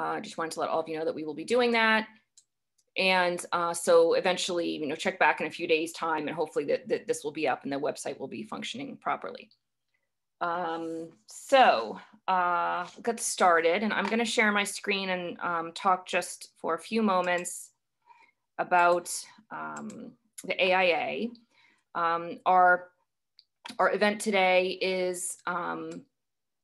uh, just wanted to let all of you know that we will be doing that. And uh, so eventually, you know, check back in a few days time and hopefully that, that this will be up and the website will be functioning properly. Um, so uh, get started and I'm gonna share my screen and um, talk just for a few moments about um, the AIA. Um, our, our event today is um,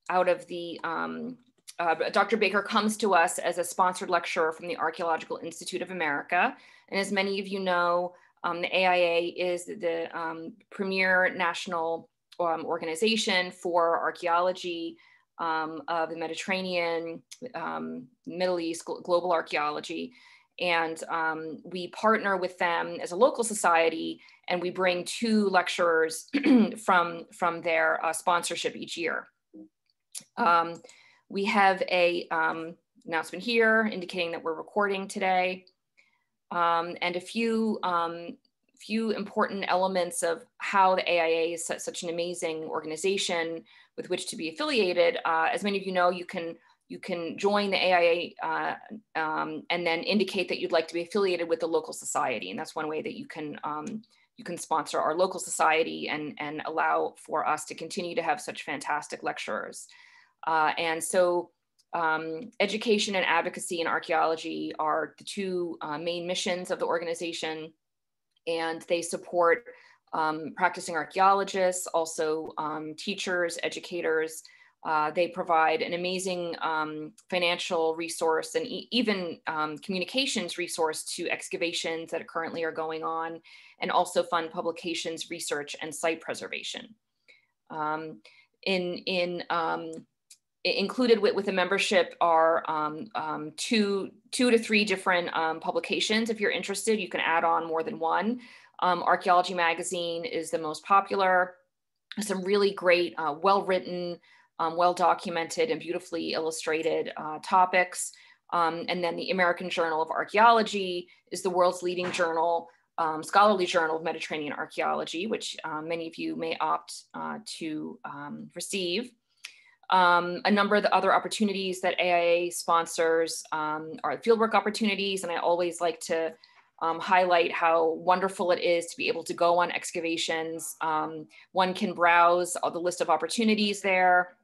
out of the um, uh, Dr. Baker comes to us as a sponsored lecturer from the Archaeological Institute of America. And as many of you know, um, the AIA is the um, premier national um, organization for archaeology um, of the Mediterranean, um, Middle East, global archaeology. And um, we partner with them as a local society and we bring two lecturers from, from their uh, sponsorship each year. We have a um, announcement here indicating that we're recording today um, and a few, um, few important elements of how the AIA is such an amazing organization with which to be affiliated. Uh, as many of you know, you can you can join the AIA uh, um, and then indicate that you'd like to be affiliated with the local society. And that's one way that you can, um, you can sponsor our local society and, and allow for us to continue to have such fantastic lecturers. Uh, and so um, education and advocacy in archaeology are the two uh, main missions of the organization. And they support um, practicing archaeologists, also um, teachers, educators. Uh, they provide an amazing um, financial resource and e even um, communications resource to excavations that currently are going on, and also fund publications, research, and site preservation. Um, in in included with, with a membership are um, um, two, two to three different um, publications. If you're interested, you can add on more than one. Um, Archaeology Magazine is the most popular. Some really great, uh, well-written, um, well-documented and beautifully illustrated uh, topics. Um, and then the American Journal of Archaeology is the world's leading journal, scholarly journal of Mediterranean archaeology, which uh, many of you may opt uh, to receive. Um, a number of the other opportunities that AIA sponsors um, are fieldwork opportunities, and I always like to um, highlight how wonderful it is to be able to go on excavations. Um, one can browse all the list of opportunities there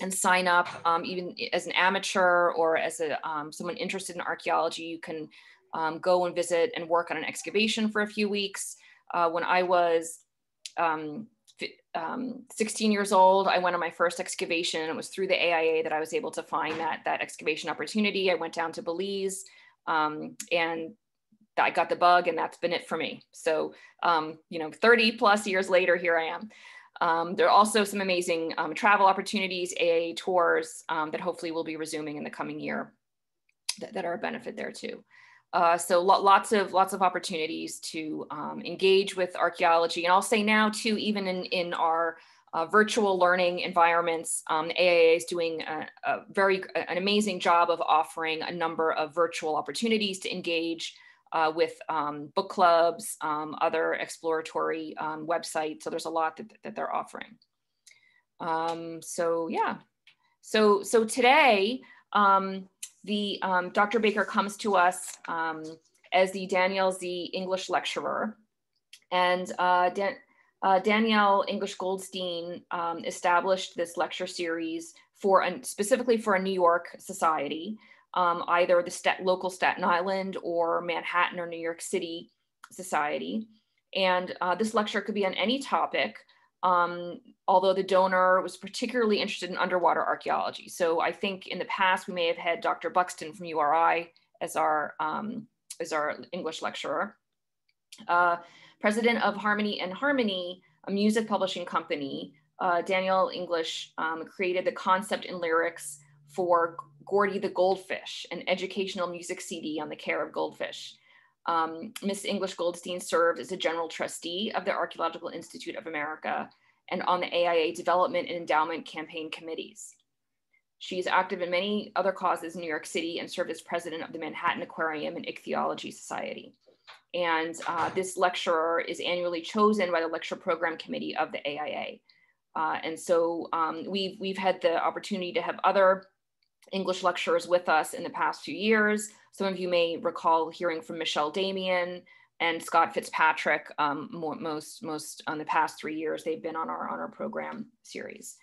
and sign up um, even as an amateur or as a, um, someone interested in archaeology, you can go and visit and work on an excavation for a few weeks. Uh, when I was um, um, 16 years old, I went on my first excavation. It was through the AIA that I was able to find that, that excavation opportunity. I went down to Belize um, and I got the bug and that's been it for me. So, um, you know, 30 plus years later, here I am. Um, there are also some amazing um, travel opportunities, AIA tours um, that hopefully will be resuming in the coming year that, that are a benefit there too. Uh, so lo lots of lots of opportunities to um, engage with archaeology. And I'll say now too, even in, in our uh, virtual learning environments, um, AIA is doing a, a very an amazing job of offering a number of virtual opportunities to engage uh, with um, book clubs, um, other exploratory um, websites. So there's a lot that, that they're offering. Um, so yeah, so so today um, the um, Dr. Baker comes to us um, as the Danielle Z English lecturer. And uh, Dan uh, Danielle English Goldstein um, established this lecture series for an, specifically for a New York society, um, either the local Staten Island or Manhattan or New York City society. And uh, this lecture could be on any topic, um, although the donor was particularly interested in underwater archaeology. So I think in the past we may have had Dr. Buxton from URI as our, um, as our English lecturer. Uh, president of Harmony and Harmony, a music publishing company, uh, Danielle English um, created the concept and lyrics for Gordy the Goldfish, an educational music CD on the care of goldfish. Um, Miss English Goldstein served as a general trustee of the Archaeological Institute of America and on the AIA development and endowment campaign committees. She is active in many other causes in New York City and served as president of the Manhattan Aquarium and Ichthyology Society. And uh, this lecturer is annually chosen by the lecture program committee of the AIA. Uh, and so um, we've, we've had the opportunity to have other English lecturers with us in the past few years. Some of you may recall hearing from Michelle Damian and Scott Fitzpatrick um, most, most on the past three years. They've been on our, on our program series.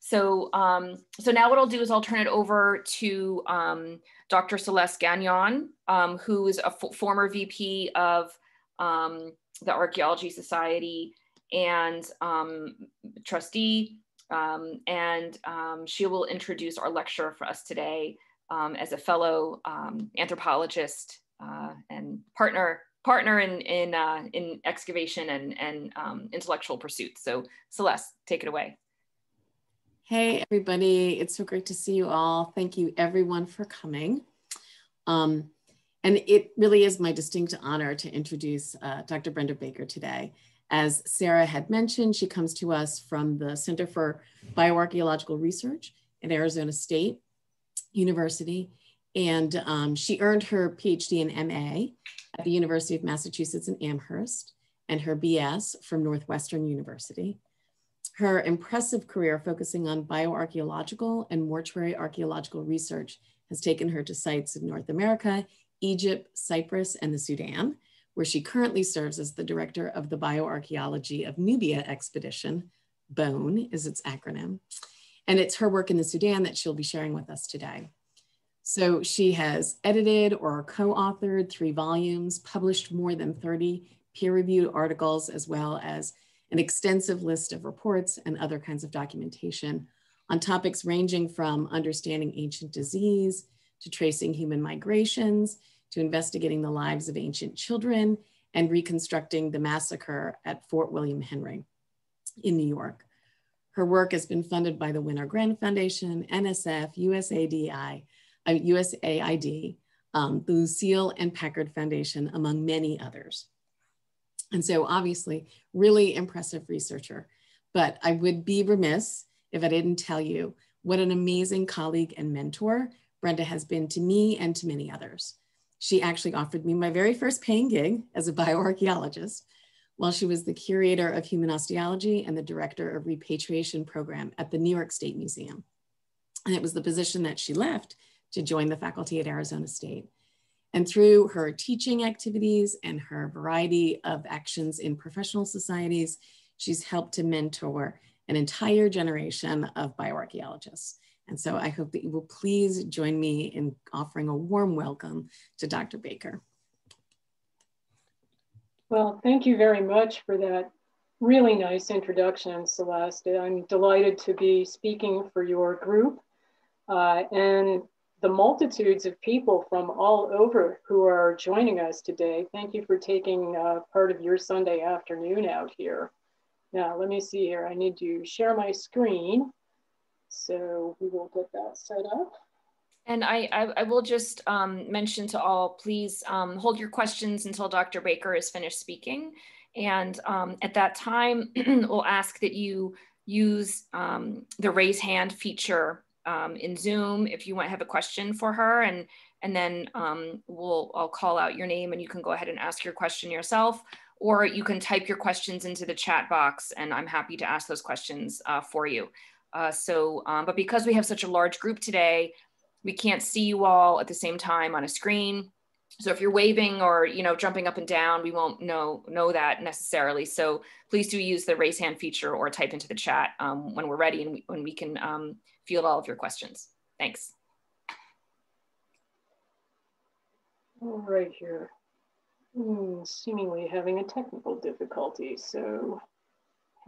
So, um, so now what I'll do is I'll turn it over to um, Dr. Celeste Gagnon, um, who is a former VP of um, the Archaeology Society and um, trustee. Um, and she will introduce our lecturer for us today as a fellow anthropologist uh, and partner partner in in uh, in excavation and and intellectual pursuits. So Celeste, take it away. Hey, everybody. It's so great to see you all. Thank you, everyone, for coming. Um, and it really is my distinct honor to introduce uh, Dr. Brenda Baker today. As Sarah had mentioned, she comes to us from the Center for Bioarchaeological Research at Arizona State University. And um, she earned her PhD in MA at the University of Massachusetts in Amherst and her BS from Northwestern University. Her impressive career focusing on bioarchaeological and mortuary archaeological research has taken her to sites in North America, Egypt, Cyprus, and the Sudan, where she currently serves as the director of the Bioarchaeology of Nubia expedition. BONE is its acronym. And it's her work in the Sudan that she'll be sharing with us today. So she has edited or co-authored three volumes, published more than 30 peer-reviewed articles, as well as an extensive list of reports and other kinds of documentation on topics ranging from understanding ancient disease to tracing human migrations to investigating the lives of ancient children and reconstructing the massacre at Fort William Henry in New York. Her work has been funded by the Wenner-Gren Foundation, NSF, USAID, uh, USAID um, the Lucile and Packard Foundation, among many others. And so obviously really impressive researcher, but I would be remiss if I didn't tell you what an amazing colleague and mentor Brenda has been to me and to many others. She actually offered me my very first paying gig as a bioarchaeologist while she was the curator of human osteology and the director of repatriation program at the New York State Museum. And it was the position that she left to join the faculty at Arizona State. And through her teaching activities and her variety of actions in professional societies, she's helped to mentor an entire generation of bioarchaeologists. And so I hope that you will please join me in offering a warm welcome to Dr. Baker. Well, thank you very much for that really nice introduction, Celeste. I'm delighted to be speaking for your group. Uh, and the multitudes of people from all over who are joining us today. Thank you for taking uh, part of your Sunday afternoon out here. Now, let me see here. I need to share my screen. So we will get that set up. And I, I, I will just um, mention to all, please um, hold your questions until Dr. Baker is finished speaking. And um, at that time, we'll ask that you use um, the raise hand feature um, in Zoom if you want to have a question for her and and then um, we'll I'll call out your name and you can go ahead and ask your question yourself or you can type your questions into the chat box and I'm happy to ask those questions uh, for you. Uh, so, um, but because we have such a large group today, we can't see you all at the same time on a screen. So if you're waving or you know jumping up and down, we won't know know that necessarily. So please do use the raise hand feature or type into the chat um, when we're ready and we, when we can um, field all of your questions. Thanks. All right here. Hmm, seemingly having a technical difficulty. So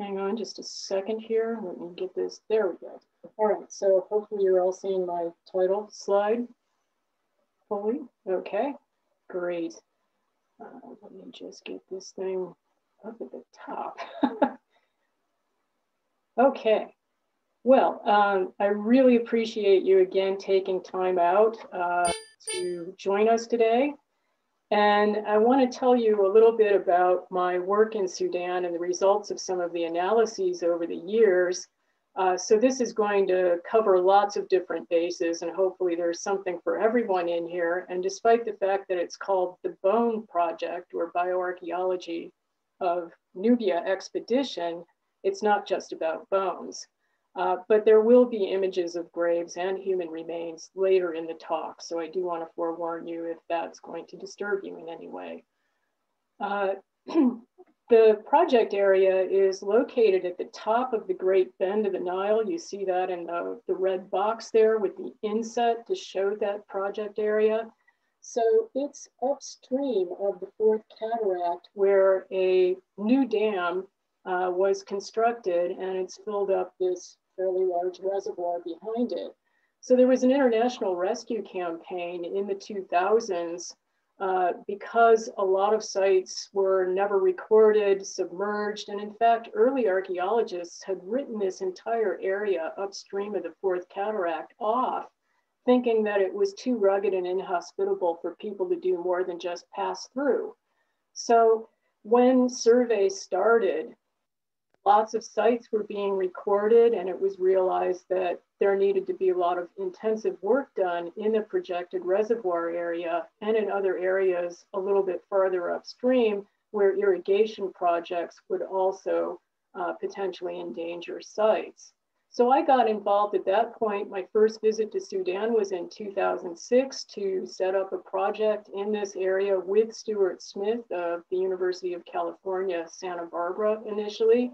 hang on just a second here. Let me get this. There we go. All right. So hopefully you're all seeing my title slide fully. Okay. Great. Uh, let me just get this thing up at the top. okay. Well, um, I really appreciate you again taking time out uh, to join us today. And I want to tell you a little bit about my work in Sudan and the results of some of the analyses over the years. Uh, so this is going to cover lots of different bases and hopefully there's something for everyone in here. And despite the fact that it's called the BONE Project or Bioarchaeology of Nubia Expedition, it's not just about bones. Uh, but there will be images of graves and human remains later in the talk. So I do want to forewarn you if that's going to disturb you in any way. Uh, the project area is located at the top of the Great Bend of the Nile. You see that in the, the red box there with the inset to show that project area. So it's upstream of the fourth cataract where a new dam uh, was constructed and it's filled up this fairly large reservoir behind it. So there was an international rescue campaign in the 2000s uh, because a lot of sites were never recorded, submerged, and in fact, early archaeologists had written this entire area upstream of the Fourth Cataract off, thinking that it was too rugged and inhospitable for people to do more than just pass through. So when surveys started, lots of sites were being recorded and it was realized that there needed to be a lot of intensive work done in the projected reservoir area and in other areas a little bit farther upstream where irrigation projects would also uh, potentially endanger sites. So I got involved at that point. My first visit to Sudan was in 2006 to set up a project in this area with Stuart Smith of the University of California, Santa Barbara initially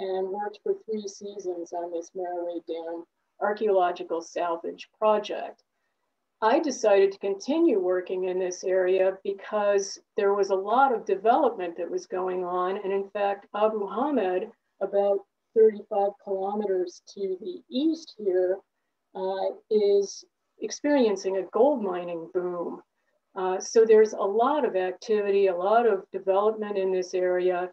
and worked for three seasons on this Merowe Dam archaeological salvage project. I decided to continue working in this area because there was a lot of development that was going on. And in fact, Abu Hamed, about 35 kilometers to the east here, uh, is experiencing a gold mining boom. Uh, so there's a lot of activity, a lot of development in this area.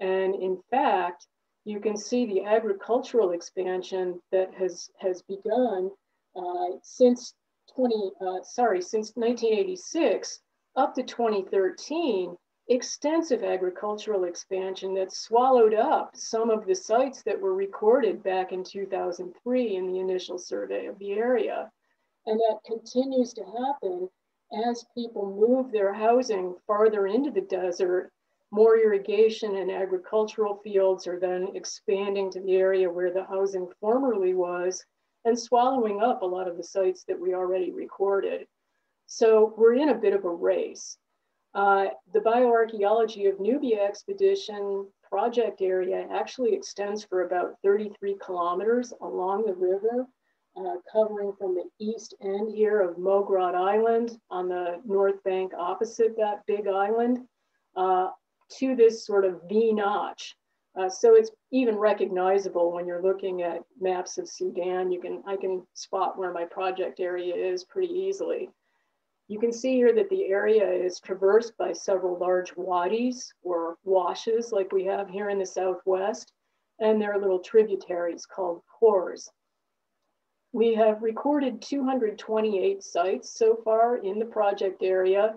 And in fact, you can see the agricultural expansion that has, has begun uh, since 20, uh, sorry, since 1986 up to 2013, extensive agricultural expansion that swallowed up some of the sites that were recorded back in 2003 in the initial survey of the area. And that continues to happen as people move their housing farther into the desert more irrigation and agricultural fields are then expanding to the area where the housing formerly was and swallowing up a lot of the sites that we already recorded. So we're in a bit of a race. Uh, the bioarchaeology of Nubia expedition project area actually extends for about 33 kilometers along the river, uh, covering from the east end here of Mograt Island on the north bank opposite that big island, uh, to this sort of V notch. Uh, so it's even recognizable when you're looking at maps of Sudan. You can I can spot where my project area is pretty easily. You can see here that the area is traversed by several large wadis or washes like we have here in the Southwest, and there are little tributaries called khors. We have recorded 228 sites so far in the project area,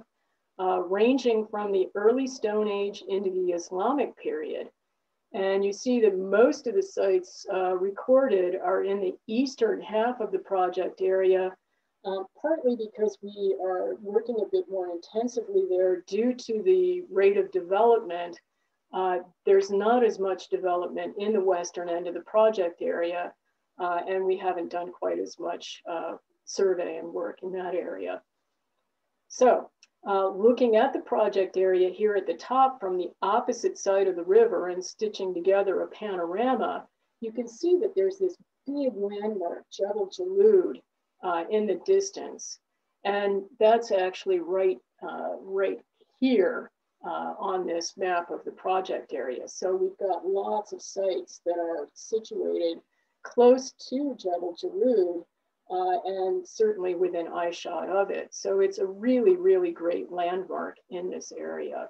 uh, ranging from the early Stone Age into the Islamic period. And you see that most of the sites uh, recorded are in the eastern half of the project area, uh, partly because we are working a bit more intensively there due to the rate of development. Uh, there's not as much development in the western end of the project area, uh, and we haven't done quite as much uh, survey and work in that area. So uh, looking at the project area here at the top from the opposite side of the river and stitching together a panorama, you can see that there's this big landmark, Jebel Jalud, uh, in the distance. And that's actually right, uh, right here uh, on this map of the project area. So we've got lots of sites that are situated close to Jebel Jalud uh, and certainly within eyeshot of it. So it's a really, really great landmark in this area.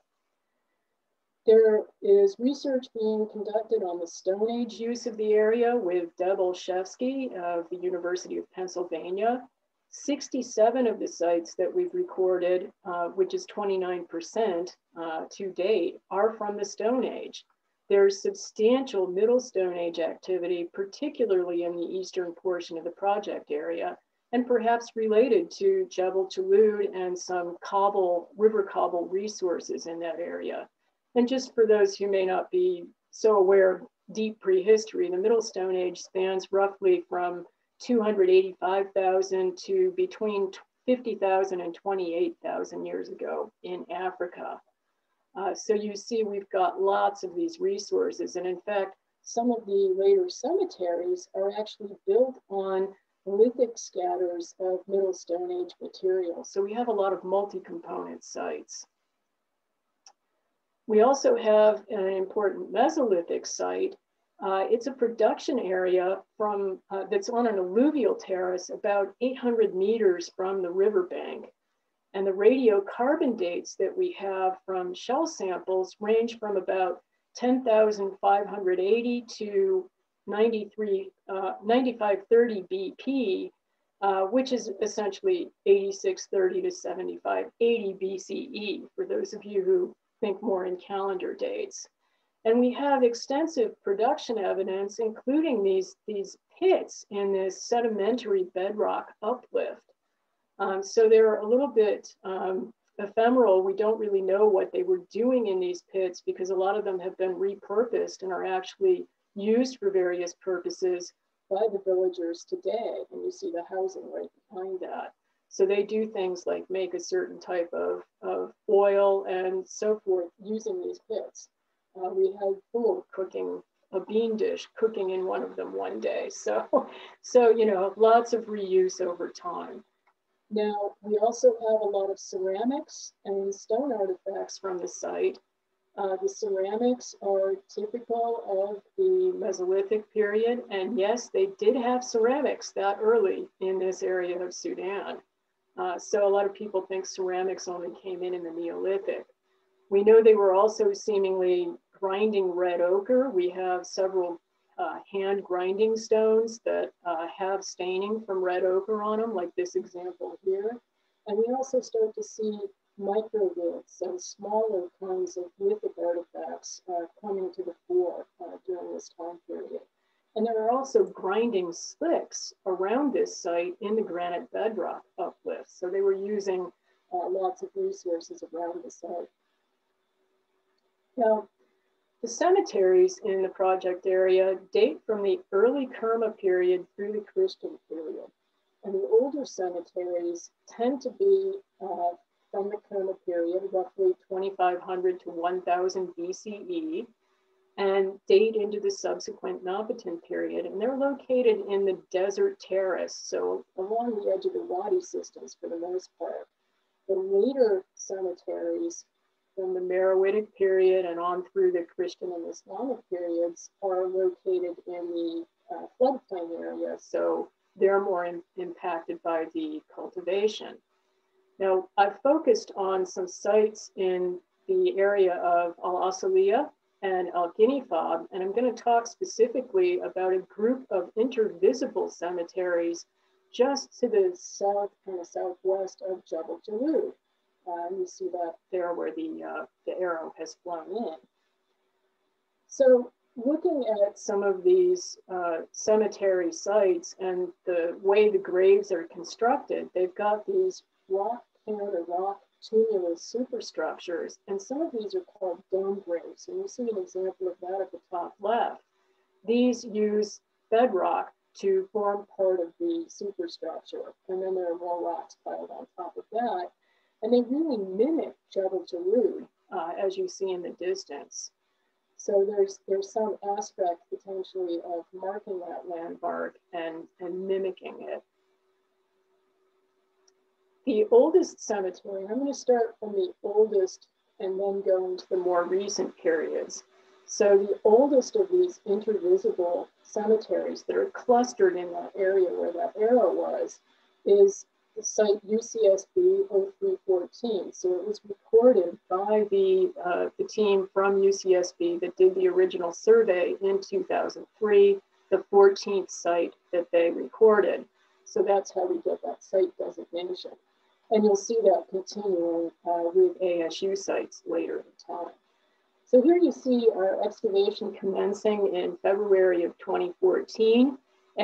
There is research being conducted on the Stone Age use of the area with Deb Olszewski of the University of Pennsylvania. 67 of the sites that we've recorded, uh, which is 29% uh, to date, are from the Stone Age. There's substantial Middle Stone Age activity, particularly in the eastern portion of the project area, and perhaps related to Jebel Jalud and some cobble, river cobble resources in that area. And just for those who may not be so aware deep prehistory. The Middle Stone Age spans roughly from 285,000 to between 50,000 and 28,000 years ago in Africa. Uh, so you see, we've got lots of these resources. And in fact, some of the later cemeteries are actually built on lithic scatters of Middle Stone Age material. So we have a lot of multi-component sites. We also have an important Mesolithic site. Uh, it's a production area from uh, that's on an alluvial terrace about 800 meters from the riverbank. And the radiocarbon dates that we have from shell samples range from about 10,580 to 93, uh, 9530 BP, uh, which is essentially 8630 to 7580 BCE, for those of you who think more in calendar dates. And we have extensive production evidence, including these, these pits in this sedimentary bedrock uplift. Um, so they're a little bit um, ephemeral. We don't really know what they were doing in these pits because a lot of them have been repurposed and are actually used for various purposes by the villagers today. And you see the housing right behind that. So they do things like make a certain type of, of oil and so forth using these pits. Uh, we had Fool cooking a bean dish, cooking in one of them one day. So, so you know, lots of reuse over time. Now, we also have a lot of ceramics and stone artifacts from the site. Uh, the ceramics are typical of the Mesolithic period. And yes, they did have ceramics that early in this area of Sudan. Uh, so a lot of people think ceramics only came in in the Neolithic. We know they were also seemingly grinding red ochre. We have several uh, hand grinding stones that uh, have staining from red ochre on them, like this example here. And we also start to see microliths and smaller kinds of lithic artifacts uh, coming to the fore uh, during this time period. And there are also grinding slicks around this site in the granite bedrock uplift. So they were using uh, lots of resources around the site. Now, the cemeteries in the project area date from the early Kerma period through the Christian period. And the older cemeteries tend to be uh, from the Kerma period, roughly 2500 to 1000 BCE, and date into the subsequent Napatan period. And they're located in the desert terrace, so along the edge of the Wadi systems for the most part. The later cemeteries from the Meroitic period and on through the Christian and Islamic periods are located in the uh, floodplain area. So they're more in, impacted by the cultivation. Now, I've focused on some sites in the area of Al Asaliya and Al Ginifab, and I'm going to talk specifically about a group of intervisible cemeteries just to the south, kind of southwest of Jebel Jalud. Uh, you see that there where the, uh, the arrow has flown in. So looking at some of these uh, cemetery sites and the way the graves are constructed, they've got these rock or rock tumulus superstructures, and some of these are called dome graves. And you see an example of that at the top left. These use bedrock to form part of the superstructure, and then there are more rocks piled on top of that. And they really mimic Jebel Jalud, uh, as you see in the distance. So there's there's some aspect potentially of marking that landmark and, and mimicking it. The oldest cemetery, I'm going to start from the oldest and then go into the more recent periods. So the oldest of these intervisible cemeteries that are clustered in that area where that arrow was is the site UCSB 0314. So it was recorded by the, uh, the team from UCSB that did the original survey in 2003, the 14th site that they recorded. So that's how we get that site designation. And you'll see that continuing uh, with ASU sites later in time. So here you see our excavation commencing in February of 2014.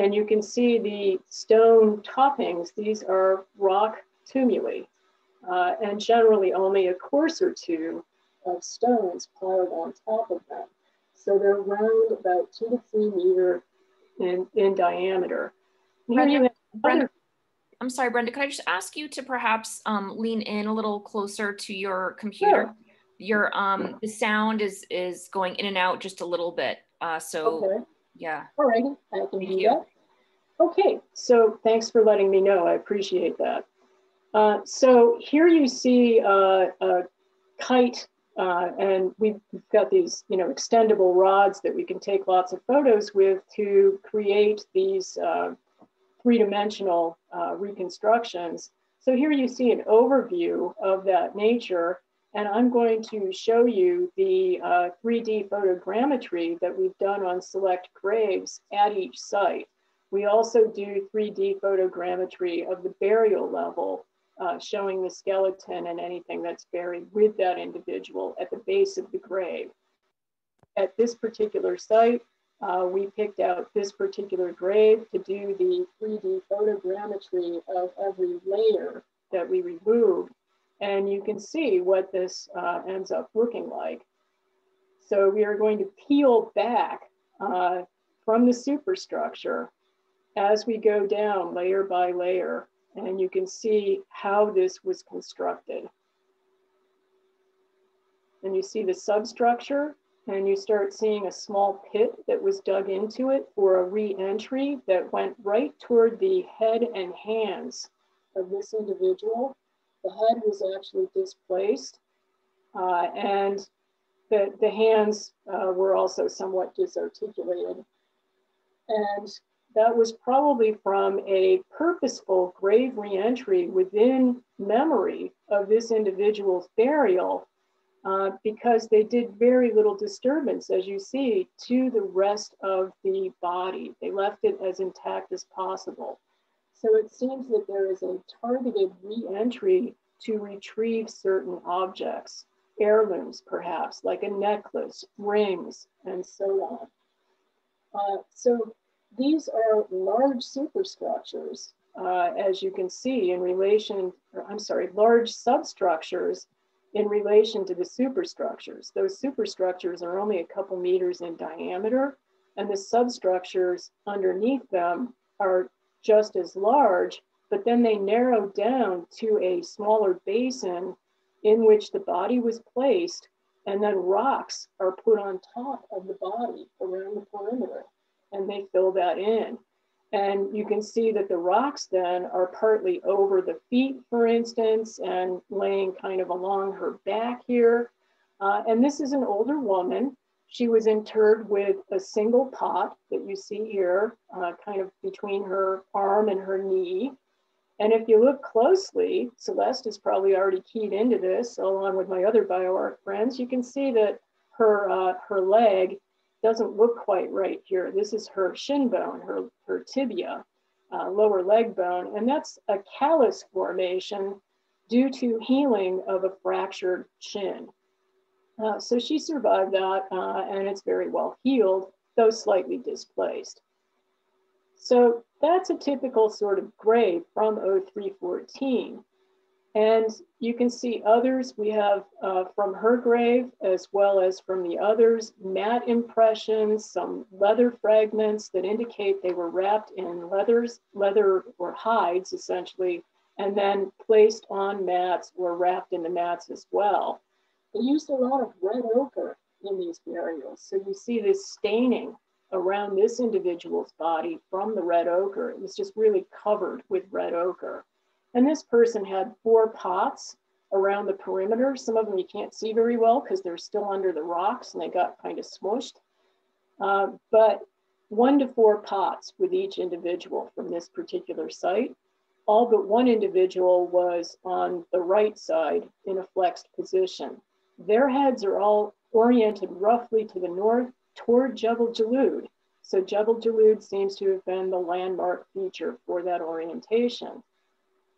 And you can see the stone toppings. These are rock tumuli, uh, and generally only a course or two of stones piled on top of them. So they're round about two to three meter in, in diameter. Brenda, Brenda, I'm sorry, Brenda, could I just ask you to perhaps um, lean in a little closer to your computer? Sure. Your um, the sound is is going in and out just a little bit. Uh, so okay. Yeah. All right, I can Thank do you. that. Okay, so thanks for letting me know. I appreciate that. Uh, so here you see uh, a kite uh, and we've got these, you know, extendable rods that we can take lots of photos with to create these uh, three-dimensional uh, reconstructions. So here you see an overview of that nature, and I'm going to show you the 3D uh, photogrammetry that we've done on select graves at each site. We also do 3D photogrammetry of the burial level uh, showing the skeleton and anything that's buried with that individual at the base of the grave. At this particular site, uh, we picked out this particular grave to do the 3D photogrammetry of every layer that we removed. And you can see what this uh, ends up looking like. So we are going to peel back uh, from the superstructure as we go down layer by layer and you can see how this was constructed. And you see the substructure and you start seeing a small pit that was dug into it for a re-entry that went right toward the head and hands of this individual. The head was actually displaced uh, and the, the hands uh, were also somewhat disarticulated. And that was probably from a purposeful grave reentry within memory of this individual's burial uh, because they did very little disturbance, as you see, to the rest of the body. They left it as intact as possible. So it seems that there is a targeted reentry to retrieve certain objects, heirlooms perhaps, like a necklace, rings, and so on. Uh, so these are large superstructures, uh, as you can see in relation, or I'm sorry, large substructures in relation to the superstructures. Those superstructures are only a couple meters in diameter, and the substructures underneath them are just as large, but then they narrow down to a smaller basin in which the body was placed, and then rocks are put on top of the body around the perimeter and they fill that in. And you can see that the rocks then are partly over the feet, for instance, and laying kind of along her back here. Uh, and this is an older woman. She was interred with a single pot that you see here, uh, kind of between her arm and her knee. And if you look closely, Celeste is probably already keyed into this along with my other bioarc friends. You can see that her, uh, her leg doesn't look quite right here. This is her shin bone, her, her tibia, uh, lower leg bone, and that's a callus formation due to healing of a fractured shin. Uh, so she survived that uh, and it's very well healed, though slightly displaced. So that's a typical sort of grave from 0314. And you can see others we have uh, from her grave as well as from the others, mat impressions, some leather fragments that indicate they were wrapped in leathers, leather or hides essentially, and then placed on mats or wrapped in the mats as well. They used a lot of red ochre in these burials. So you see this staining around this individual's body from the red ochre. It was just really covered with red ochre. And this person had four pots around the perimeter. Some of them you can't see very well because they're still under the rocks and they got kind of smushed. Uh, but one to four pots with each individual from this particular site. All but one individual was on the right side in a flexed position. Their heads are all oriented roughly to the north toward Jebel Jalud. So Jebel Jalud seems to have been the landmark feature for that orientation.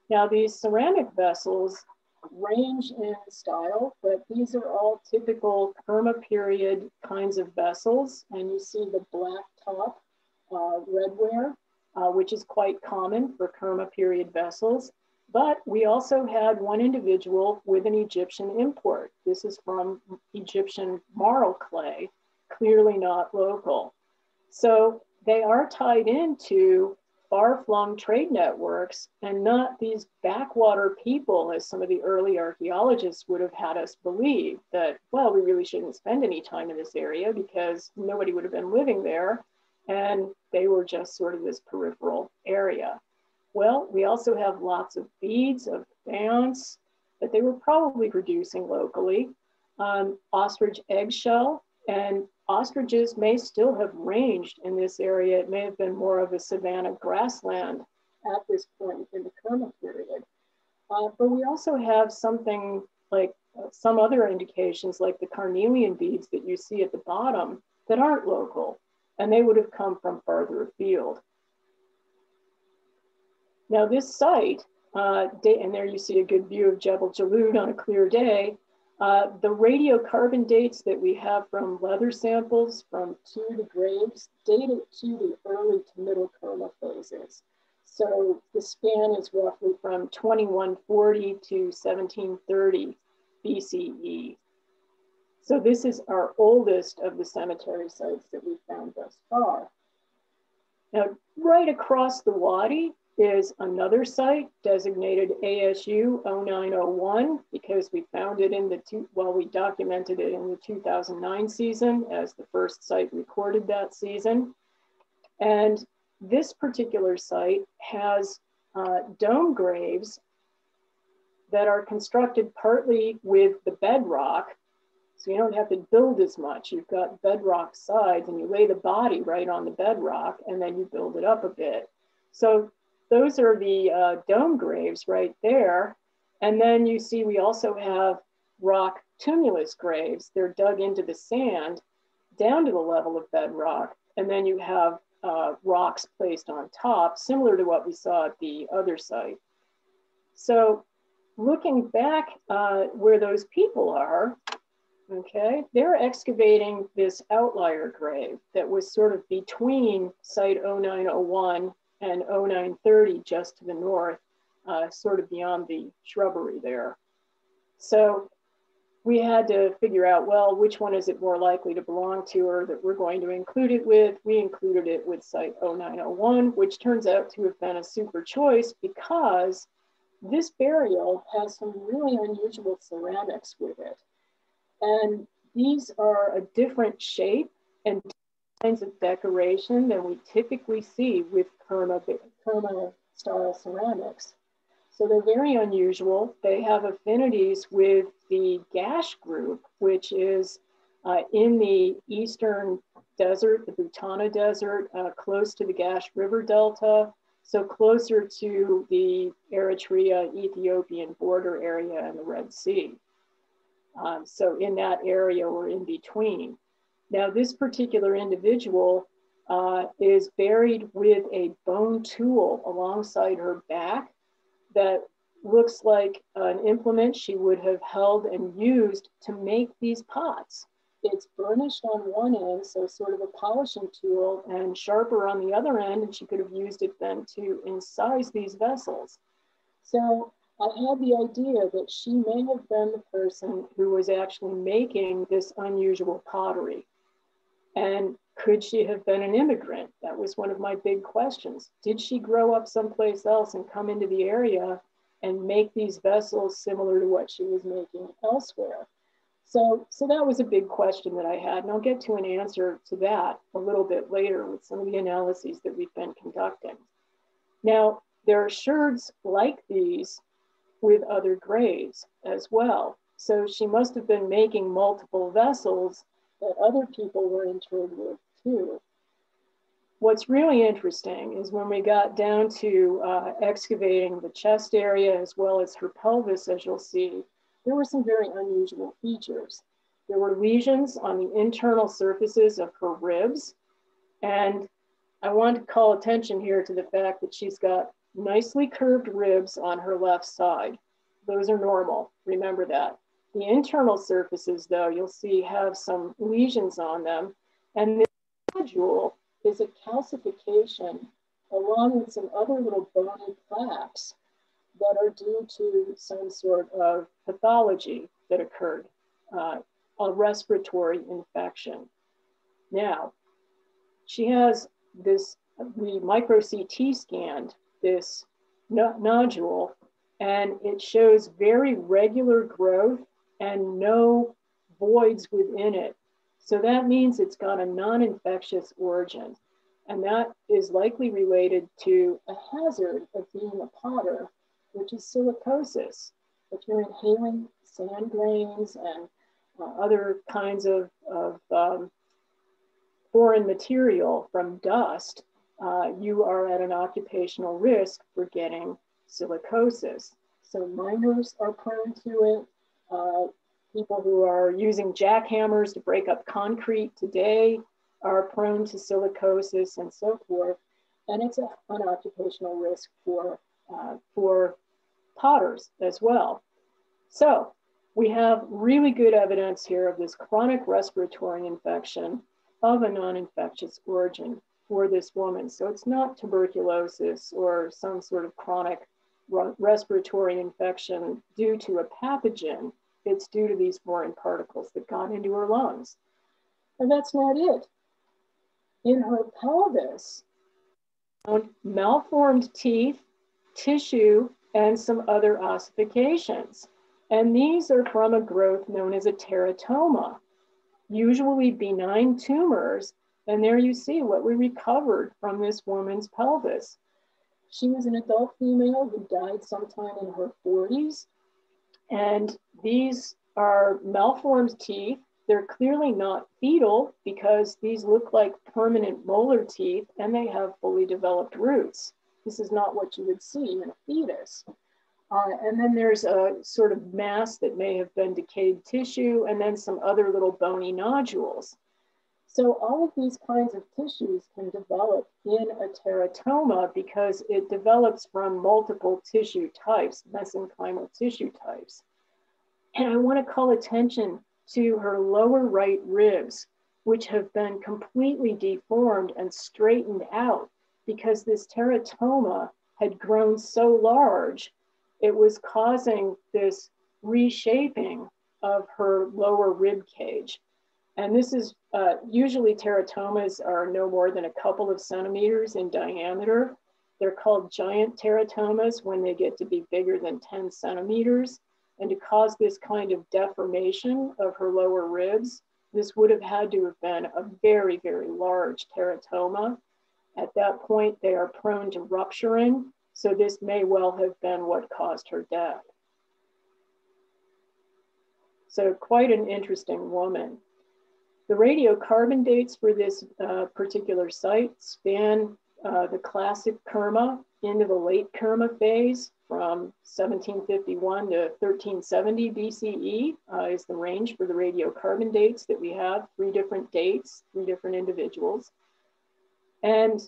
Now these ceramic vessels range in style, but these are all typical Kerma period kinds of vessels. And you see the black top uh, redware, uh, which is quite common for Kerma period vessels. But we also had one individual with an Egyptian import. This is from Egyptian marl clay. clearly not local. So they are tied into far-flung trade networks and not these backwater people as some of the early archaeologists would have had us believe that, well, we really shouldn't spend any time in this area because nobody would have been living there and they were just sort of this peripheral area. Well, we also have lots of beads of faience that they were probably producing locally. Um, ostrich eggshell and ostriches may still have ranged in this area. It may have been more of a savanna grassland at this point in the Kerma period. Uh, but we also have something like uh, some other indications like the carnelian beads that you see at the bottom that aren't local, and they would have come from farther afield. Now this site, uh, and there you see a good view of Jebel Jalud on a clear day, uh, the radiocarbon dates that we have from leather samples from to the graves dated to the early to middle Kerma phases. So the span is roughly from 2140 to 1730 BCE. So this is our oldest of the cemetery sites that we've found thus far. Now, right across the wadi is another site designated ASU 0901 because we found it in the two, well, we documented it in the 2009 season as the first site recorded that season. And this particular site has uh, dome graves that are constructed partly with the bedrock. So you don't have to build as much. You've got bedrock sides and you lay the body right on the bedrock and then you build it up a bit. So those are the uh, dome graves right there. And then you see we also have rock tumulus graves. They're dug into the sand down to the level of bedrock. And then you have uh, rocks placed on top, similar to what we saw at the other site. So looking back uh, where those people are, okay, they're excavating this outlier grave that was sort of between site 0901 and 0930 just to the north, uh, sort of beyond the shrubbery there. So we had to figure out, well, which one is it more likely to belong to or that we're going to include it with? We included it with site 0901, which turns out to have been a super choice because this burial has some really unusual ceramics with it. And these are a different shape and kinds of decoration than we typically see with Kerma, style ceramics. So they're very unusual. They have affinities with the Gash group, which is uh, in the eastern desert, the Butana Desert, uh, close to the Gash River Delta, so closer to the Eritrea Ethiopian border area and the Red Sea. Um, so in that area or in between. Now, this particular individual uh, is buried with a bone tool alongside her back that looks like an implement she would have held and used to make these pots. It's burnished on one end, so sort of a polishing tool, and sharper on the other end, and she could have used it then to incise these vessels. So I had the idea that she may have been the person who was actually making this unusual pottery. And could she have been an immigrant? That was one of my big questions. Did she grow up someplace else and come into the area and make these vessels similar to what she was making elsewhere? So, so that was a big question that I had, and I'll get to an answer to that a little bit later with some of the analyses that we've been conducting. Now, there are sherds like these with other graves as well. So she must have been making multiple vessels that other people were interred with too. What's really interesting is when we got down to uh, excavating the chest area as well as her pelvis, as you'll see, there were some very unusual features. There were lesions on the internal surfaces of her ribs. And I want to call attention here to the fact that she's got nicely curved ribs on her left side. Those are normal, remember that. The internal surfaces, though, you'll see have some lesions on them. And this nodule is a calcification along with some other little bony plaques that are due to some sort of pathology that occurred, uh, a respiratory infection. Now, she has this, we micro CT scanned this no nodule and it shows very regular growth and no voids within it. So that means it's got a non-infectious origin. And that is likely related to a hazard of being a potter, which is silicosis. If you're inhaling sand grains and uh, other kinds of, of um, foreign material from dust, uh, you are at an occupational risk for getting silicosis. So miners are prone to it. Uh, people who are using jackhammers to break up concrete today are prone to silicosis and so forth. And it's a, an occupational risk for, uh, for potters as well. So we have really good evidence here of this chronic respiratory infection of a non-infectious origin for this woman. So it's not tuberculosis or some sort of chronic respiratory infection due to a pathogen. It's due to these foreign particles that got into her lungs. And that's not it. In her pelvis, malformed teeth, tissue, and some other ossifications. And these are from a growth known as a teratoma, usually benign tumors. And there you see what we recovered from this woman's pelvis. She was an adult female who died sometime in her 40s. And these are malformed teeth. They're clearly not fetal because these look like permanent molar teeth and they have fully developed roots. This is not what you would see in a fetus. Uh, and then there's a sort of mass that may have been decayed tissue and then some other little bony nodules. So all of these kinds of tissues can develop in a teratoma because it develops from multiple tissue types, mesenchymal tissue types. And I want to call attention to her lower right ribs, which have been completely deformed and straightened out because this teratoma had grown so large it was causing this reshaping of her lower rib cage. And this is uh, usually teratomas are no more than a couple of centimeters in diameter. They're called giant teratomas when they get to be bigger than 10 centimeters. And to cause this kind of deformation of her lower ribs, this would have had to have been a very, very large teratoma. At that point, they are prone to rupturing so this may well have been what caused her death. So quite an interesting woman. The radiocarbon dates for this uh, particular site span uh, the classic Kerma into the late Kerma phase from 1751 to 1370 BCE uh, is the range for the radiocarbon dates that we have, three different dates, three different individuals. And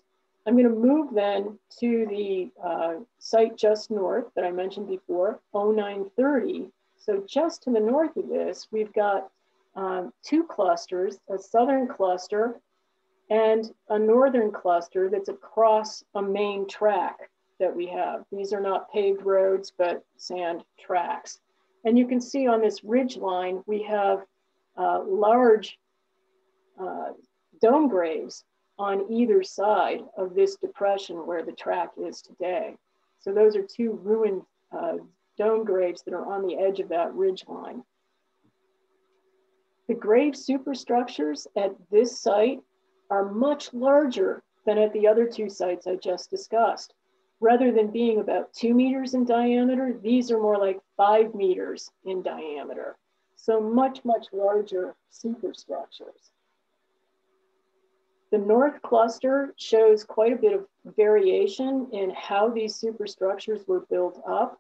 I'm going to move then to the uh, site just north that I mentioned before, 0930. So just to the north of this, we've got um, two clusters, a southern cluster and a northern cluster that's across a main track that we have. These are not paved roads, but sand tracks. And you can see on this ridge line, we have uh, large uh, dome graves on either side of this depression where the track is today. So those are two ruined uh, dome graves that are on the edge of that ridge line. The grave superstructures at this site are much larger than at the other two sites I just discussed. Rather than being about two meters in diameter, these are more like five meters in diameter. So much, much larger superstructures. The north cluster shows quite a bit of variation in how these superstructures were built up.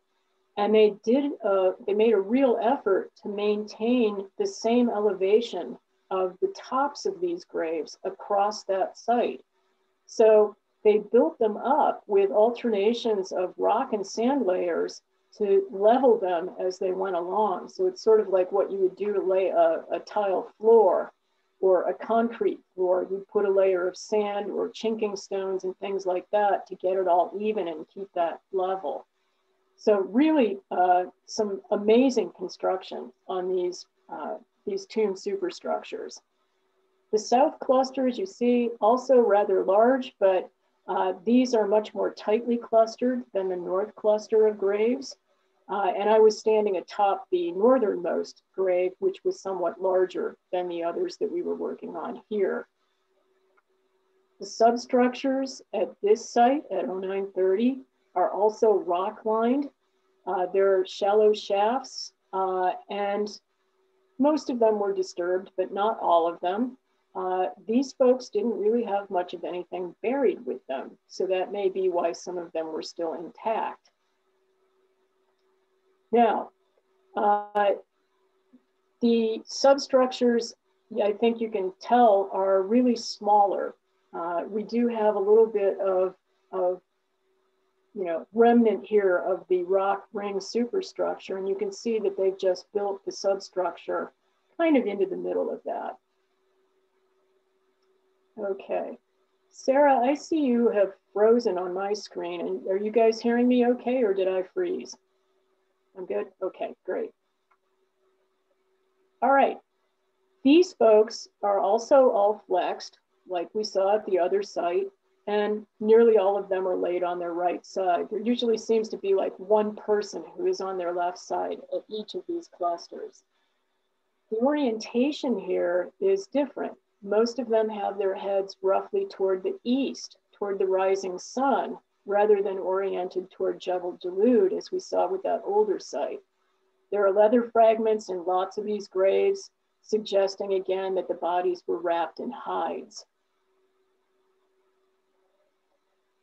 And they did, uh, they made a real effort to maintain the same elevation of the tops of these graves across that site. So they built them up with alternations of rock and sand layers to level them as they went along. So it's sort of like what you would do to lay a, a tile floor or a concrete floor, you put a layer of sand or chinking stones and things like that to get it all even and keep that level. So really uh, some amazing construction on these, uh, these tomb superstructures. The south cluster, as you see, also rather large, but uh, these are much more tightly clustered than the north cluster of graves. Uh, and I was standing atop the northernmost grave, which was somewhat larger than the others that we were working on here. The substructures at this site at 0930 are also rock lined. Uh, they're shallow shafts uh, and most of them were disturbed, but not all of them. Uh, these folks didn't really have much of anything buried with them. So that may be why some of them were still intact. Now, uh, the substructures, I think you can tell, are really smaller. Uh, we do have a little bit of, of you know, remnant here of the rock ring superstructure, and you can see that they've just built the substructure kind of into the middle of that. Okay. Sarah, I see you have frozen on my screen. And are you guys hearing me okay, or did I freeze? I'm good? Okay, great. All right. These folks are also all flexed, like we saw at the other site, and nearly all of them are laid on their right side. There usually seems to be like one person who is on their left side at each of these clusters. The orientation here is different most of them have their heads roughly toward the east, toward the rising sun, rather than oriented toward Jebel Jalud, as we saw with that older site. There are leather fragments in lots of these graves, suggesting again that the bodies were wrapped in hides.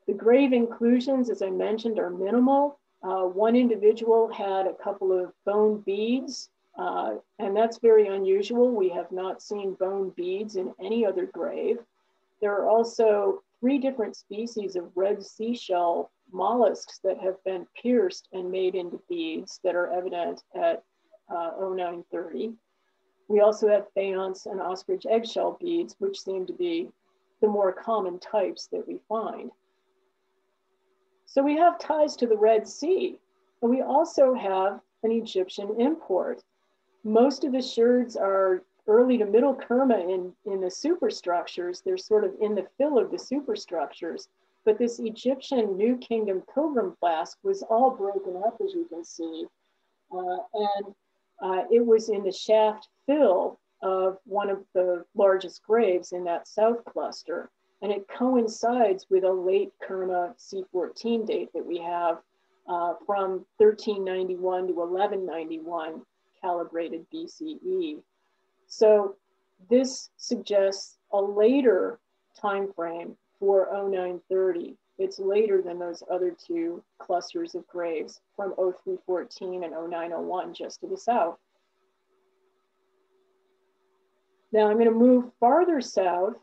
The grave inclusions, as I mentioned, are minimal. Uh, one individual had a couple of bone beads uh, and that's very unusual. We have not seen bone beads in any other grave. There are also three different species of red seashell mollusks that have been pierced and made into beads that are evident at uh, 0930. We also have faience and ostrich eggshell beads, which seem to be the more common types that we find. So we have ties to the Red Sea, and we also have an Egyptian import most of the sherds are early to middle Kerma in, in the superstructures. They're sort of in the fill of the superstructures. But this Egyptian New Kingdom pilgrim flask was all broken up, as you can see. Uh, and uh, it was in the shaft fill of one of the largest graves in that south cluster. And it coincides with a late Kerma C14 date that we have uh, from 1391 to 1191 calibrated BCE. So this suggests a later time frame for 0930. It's later than those other two clusters of graves from 0314 and 0901 just to the south. Now I'm going to move farther south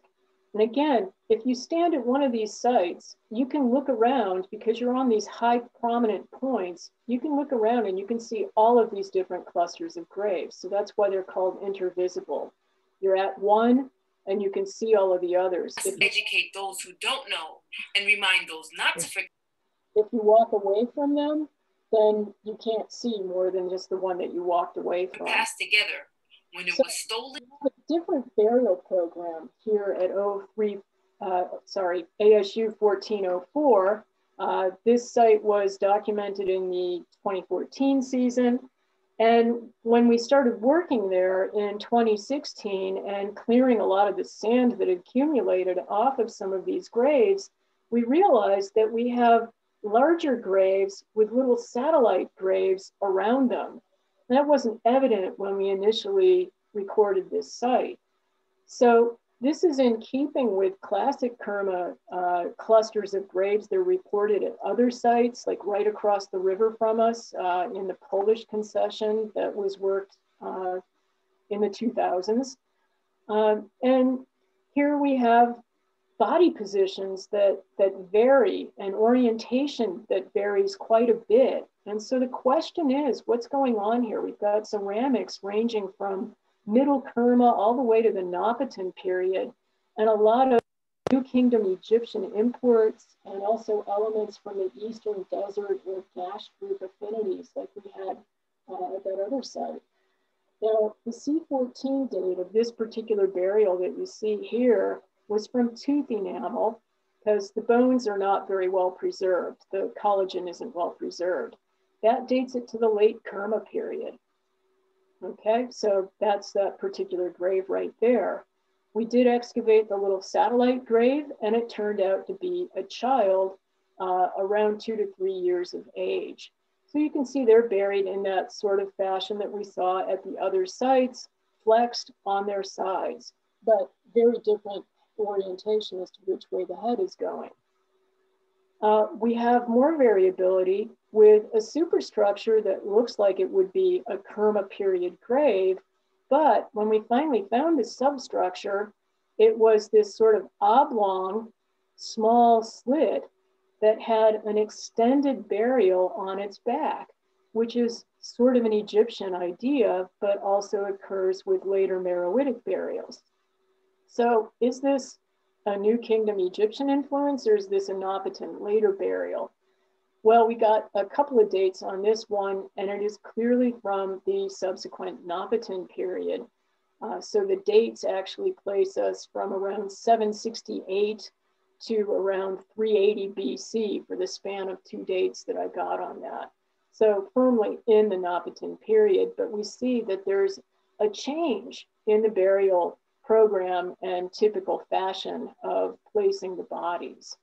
and again, if you stand at one of these sites, you can look around because you're on these high prominent points. You can look around and you can see all of these different clusters of graves. So that's why they're called intervisible. You're at one and you can see all of the others. If educate those who don't know and remind those not to forget. If you walk away from them, then you can't see more than just the one that you walked away from. Pass together when it so was stolen. a different burial program here at 03, uh, sorry, ASU 1404. Uh, this site was documented in the 2014 season. And when we started working there in 2016 and clearing a lot of the sand that accumulated off of some of these graves, we realized that we have larger graves with little satellite graves around them. That wasn't evident when we initially recorded this site. So this is in keeping with classic Kerma uh, clusters of graves. They're reported at other sites, like right across the river from us uh, in the Polish concession that was worked uh, in the 2000s. Um, and here we have body positions that, that vary and orientation that varies quite a bit. And so the question is, what's going on here? We've got ceramics ranging from middle Kerma all the way to the Napatan period, and a lot of New Kingdom Egyptian imports and also elements from the Eastern Desert or Gash group affinities like we had uh, at that other site. Now, the C14 date of this particular burial that you see here was from tooth enamel because the bones are not very well preserved. The collagen isn't well preserved. That dates it to the late Kerma period. Okay, so that's that particular grave right there. We did excavate the little satellite grave and it turned out to be a child uh, around two to three years of age. So you can see they're buried in that sort of fashion that we saw at the other sites, flexed on their sides, but very different orientation as to which way the head is going. Uh, we have more variability with a superstructure that looks like it would be a Kerma period grave, but when we finally found the substructure, it was this sort of oblong, small slit that had an extended burial on its back, which is sort of an Egyptian idea, but also occurs with later Meroitic burials. So is this a New Kingdom Egyptian influence or is this a Napatan later burial? Well, we got a couple of dates on this one, and it is clearly from the subsequent Napatan period. Uh, so the dates actually place us from around 768 to around 380 BC for the span of two dates that I got on that. So firmly in the Napatan period, but we see that there's a change in the burial program and typical fashion of placing the bodies.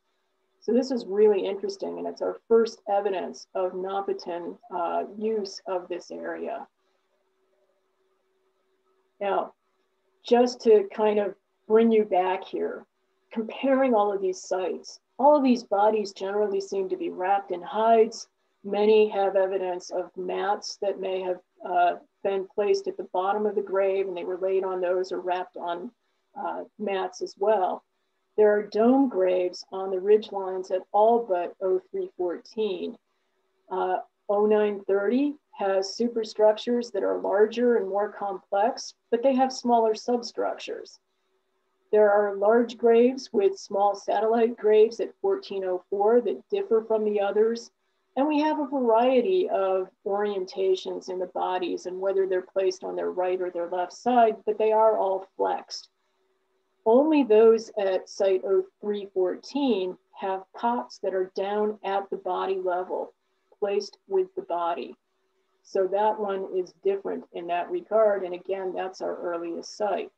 So this is really interesting, and it's our first evidence of Napatan uh, use of this area. Now, just to kind of bring you back here, comparing all of these sites, all of these bodies generally seem to be wrapped in hides. Many have evidence of mats that may have uh, been placed at the bottom of the grave and they were laid on those or wrapped on uh, mats as well. There are dome graves on the ridge lines at all but 0314. Uh, 0930 has superstructures that are larger and more complex, but they have smaller substructures. There are large graves with small satellite graves at 1404 that differ from the others. And we have a variety of orientations in the bodies and whether they're placed on their right or their left side, but they are all flexed. Only those at site 0314 have pots that are down at the body level, placed with the body. So that one is different in that regard. And again, that's our earliest site.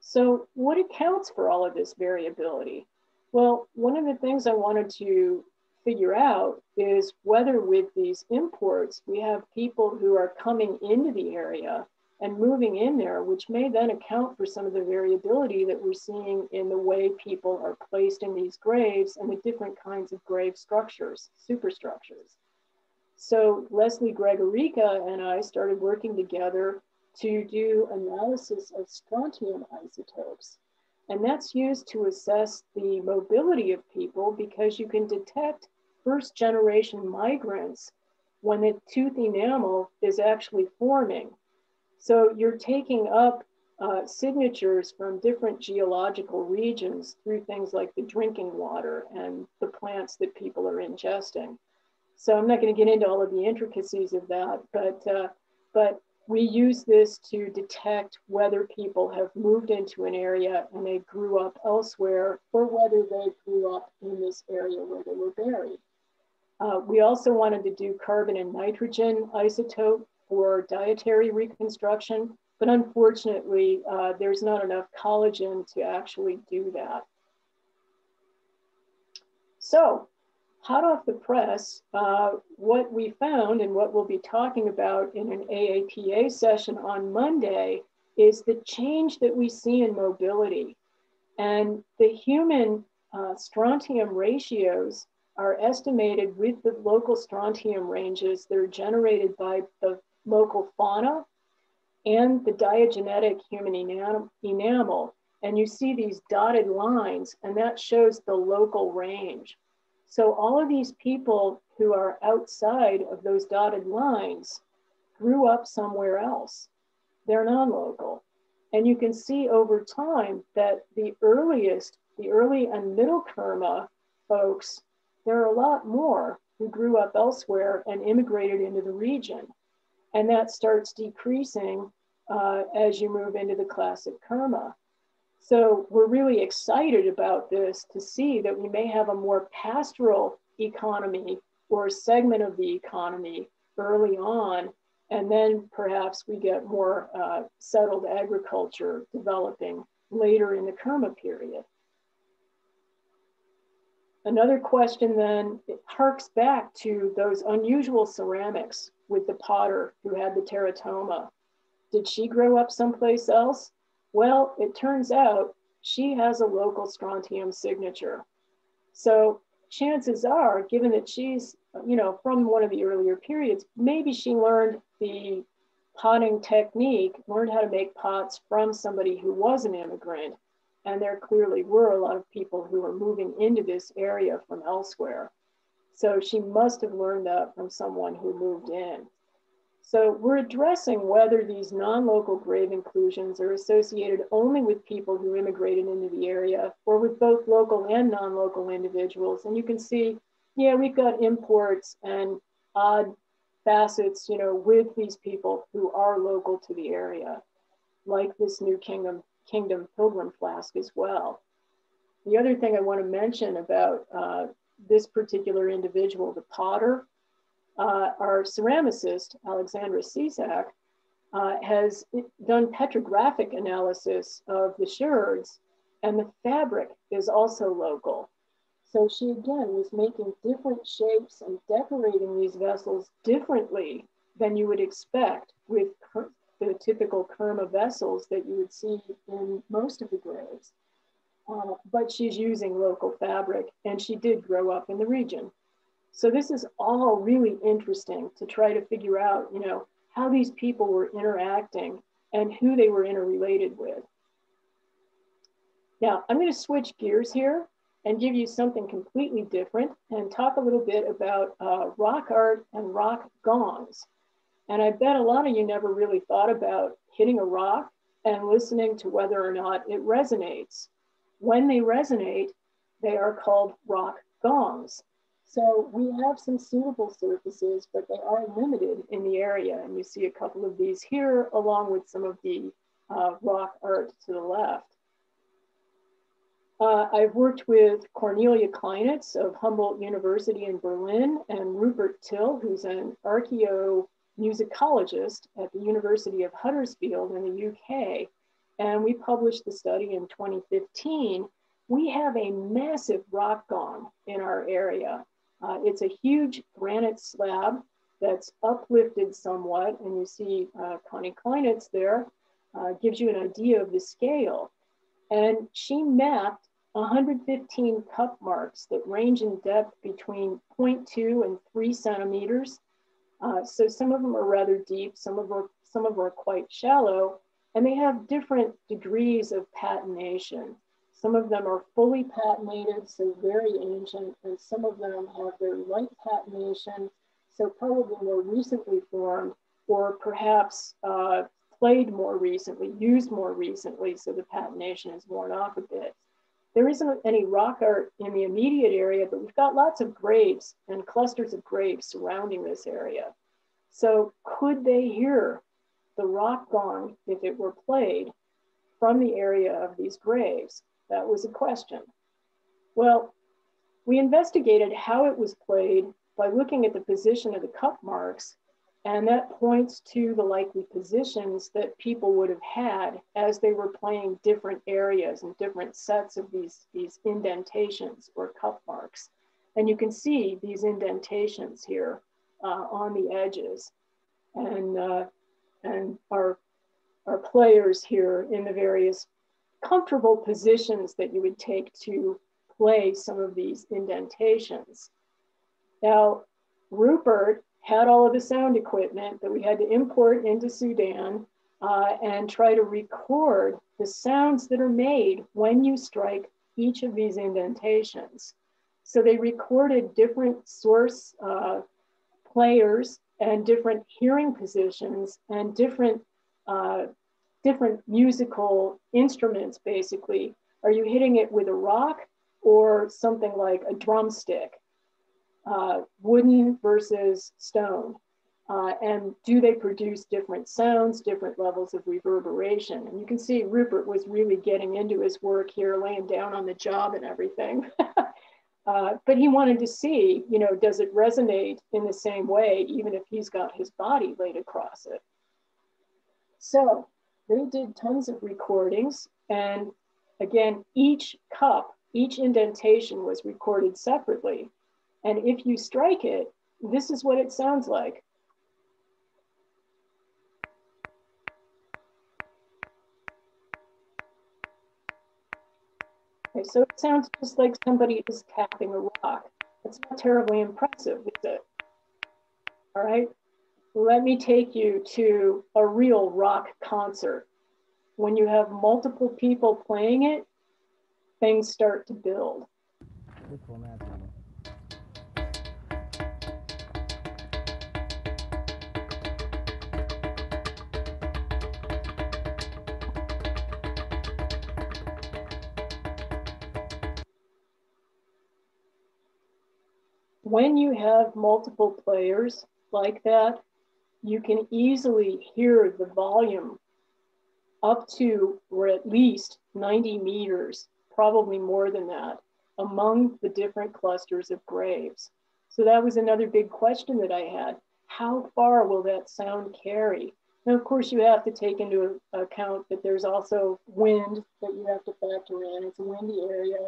So what accounts for all of this variability? Well, one of the things I wanted to figure out is whether with these imports, we have people who are coming into the area and moving in there, which may then account for some of the variability that we're seeing in the way people are placed in these graves and the different kinds of grave structures, superstructures. So Lesley Gregoricka and I started working together to do analysis of strontium isotopes. And that's used to assess the mobility of people because you can detect first generation migrants when the tooth enamel is actually forming. So you're taking up uh, signatures from different geological regions through things like the drinking water and the plants that people are ingesting. So I'm not going to get into all of the intricacies of that, but uh, but we use this to detect whether people have moved into an area and they grew up elsewhere, or whether they grew up in this area where they were buried. Uh, we also wanted to do carbon and nitrogen isotope for dietary reconstruction, but unfortunately, uh, there's not enough collagen to actually do that. So, hot off the press, uh, what we found and what we'll be talking about in an AAPA session on Monday is the change that we see in mobility. And the human uh, strontium ratios are estimated with the local strontium ranges that are generated by the local fauna and the diagenetic human enamel. And you see these dotted lines, and that shows the local range. So all of these people who are outside of those dotted lines grew up somewhere else. They're non-local. And you can see over time that the earliest, the early and middle Kerma folks, there are a lot more who grew up elsewhere and immigrated into the region. And that starts decreasing uh, as you move into the classic Kerma. So we're really excited about this to see that we may have a more pastoral economy or a segment of the economy early on, and then perhaps we get more uh, settled agriculture developing later in the Kerma period. Another question then harks back to those unusual ceramics with the potter who had the teratoma. Did she grow up someplace else? Well, it turns out she has a local strontium signature. So chances are, given that she's, you know, from one of the earlier periods, maybe she learned the potting technique, learned how to make pots from somebody who was an immigrant. And there clearly were a lot of people who were moving into this area from elsewhere. So she must have learned that from someone who moved in. So we're addressing whether these non-local grave inclusions are associated only with people who immigrated into the area or with both local and non-local individuals. And you can see, yeah, we've got imports and odd facets, you know, with these people who are local to the area, like this New Kingdom, Kingdom Pilgrim flask as well. The other thing I want to mention about uh, this particular individual, the potter, uh, our ceramicist, Alexandra Cisak, uh, has done petrographic analysis of the sherds, and the fabric is also local. So she again was making different shapes and decorating these vessels differently than you would expect with the typical Kerma vessels that you would see in most of the graves. Uh, but she's using local fabric and she did grow up in the region. So this is all really interesting to try to figure out, you know, how these people were interacting and who they were interrelated with. Now, I'm going to switch gears here and give you something completely different and talk a little bit about uh, rock art and rock gongs. And I bet a lot of you never really thought about hitting a rock and listening to whether or not it resonates. When they resonate, they are called rock gongs. So we have some suitable surfaces, but they are limited in the area. And you see a couple of these here, along with some of the uh, rock art to the left. Uh, I've worked with Cornelia Kleinitz of Humboldt University in Berlin and Rupert Till, who's an archaeomusicologist at the University of Huddersfield in the UK. And we published the study in 2015. We have a massive rock gong in our area. Uh, it's a huge granite slab that's uplifted somewhat, and you see uh, Connie Kleinitz there, uh, gives you an idea of the scale. And she mapped 115 cup marks that range in depth between 0.2 and 3 centimeters. Uh, so some of them are rather deep, some of, them, some of them are quite shallow, and they have different degrees of patination. Some of them are fully patinated, so very ancient, and some of them have very light patination, so probably more recently formed, or perhaps uh, played more recently, used more recently, so the patination has worn off a bit. There isn't any rock art in the immediate area, but we've got lots of graves and clusters of graves surrounding this area. So could they hear the rock gong if it were played from the area of these graves? That was a question. Well, we investigated how it was played by looking at the position of the cup marks, and that points to the likely positions that people would have had as they were playing different areas and different sets of these, these indentations or cup marks. And you can see these indentations here uh, on the edges. And, uh, and our, our players here in the various comfortable positions that you would take to play some of these indentations. Now, Rupert had all of the sound equipment that we had to import into Sudan uh, and try to record the sounds that are made when you strike each of these indentations. So they recorded different source uh, players and different hearing positions and different uh, different musical instruments, basically. Are you hitting it with a rock or something like a drumstick? Uh, wooden versus stone. Uh, and do they produce different sounds, different levels of reverberation? And you can see Rupert was really getting into his work here, laying down on the job and everything. uh, but he wanted to see, you know, does it resonate in the same way, even if he's got his body laid across it? So they did tons of recordings. And again, each cup, each indentation was recorded separately. And if you strike it, this is what it sounds like. Okay, so it sounds just like somebody is tapping a rock. It's not terribly impressive, is it? All right, let me take you to a real rock concert. When you have multiple people playing it, things start to build. When you have multiple players like that, you can easily hear the volume up to or at least 90 meters, probably more than that, among the different clusters of graves. So that was another big question that I had. How far will that sound carry? Now, of course, you have to take into account that there's also wind that you have to factor in. It's a windy area,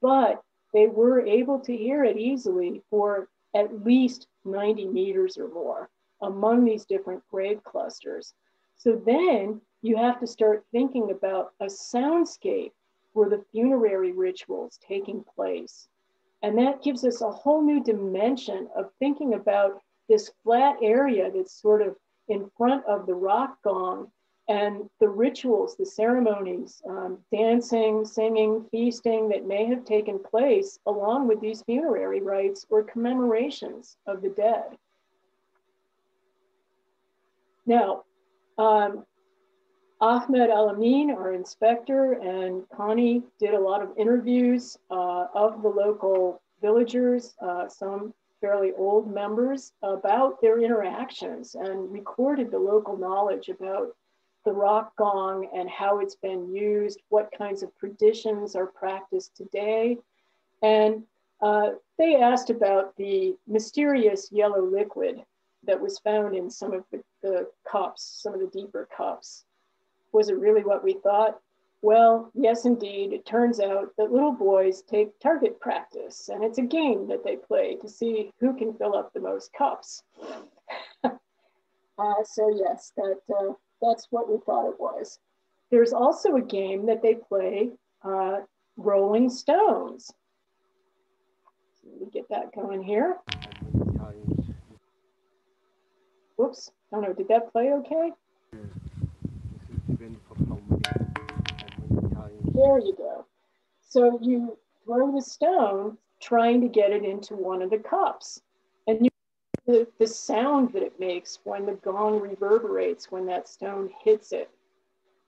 but they were able to hear it easily for at least 90 meters or more among these different grave clusters. So then you have to start thinking about a soundscape for the funerary rituals taking place. And that gives us a whole new dimension of thinking about this flat area that's sort of in front of the rock gong and the rituals, the ceremonies, um, dancing, singing, feasting that may have taken place along with these funerary rites or commemorations of the dead. Now, um, Ahmed Alamin, our inspector, and Connie did a lot of interviews uh, of the local villagers, uh, some fairly old members, about their interactions and recorded the local knowledge about the rock gong and how it's been used, what kinds of traditions are practiced today. And uh, they asked about the mysterious yellow liquid that was found in some of the, the cups, some of the deeper cups. Was it really what we thought? Well, yes, indeed. It turns out that little boys take target practice, and it's a game that they play to see who can fill up the most cups. uh, so yes, that uh, that's what we thought it was. There's also a game that they play, uh, Rolling Stones. Let me get that going here. Whoops, I don't know, did that play okay? There you go. So you throw the stone trying to get it into one of the cups. The, the sound that it makes when the gong reverberates when that stone hits it.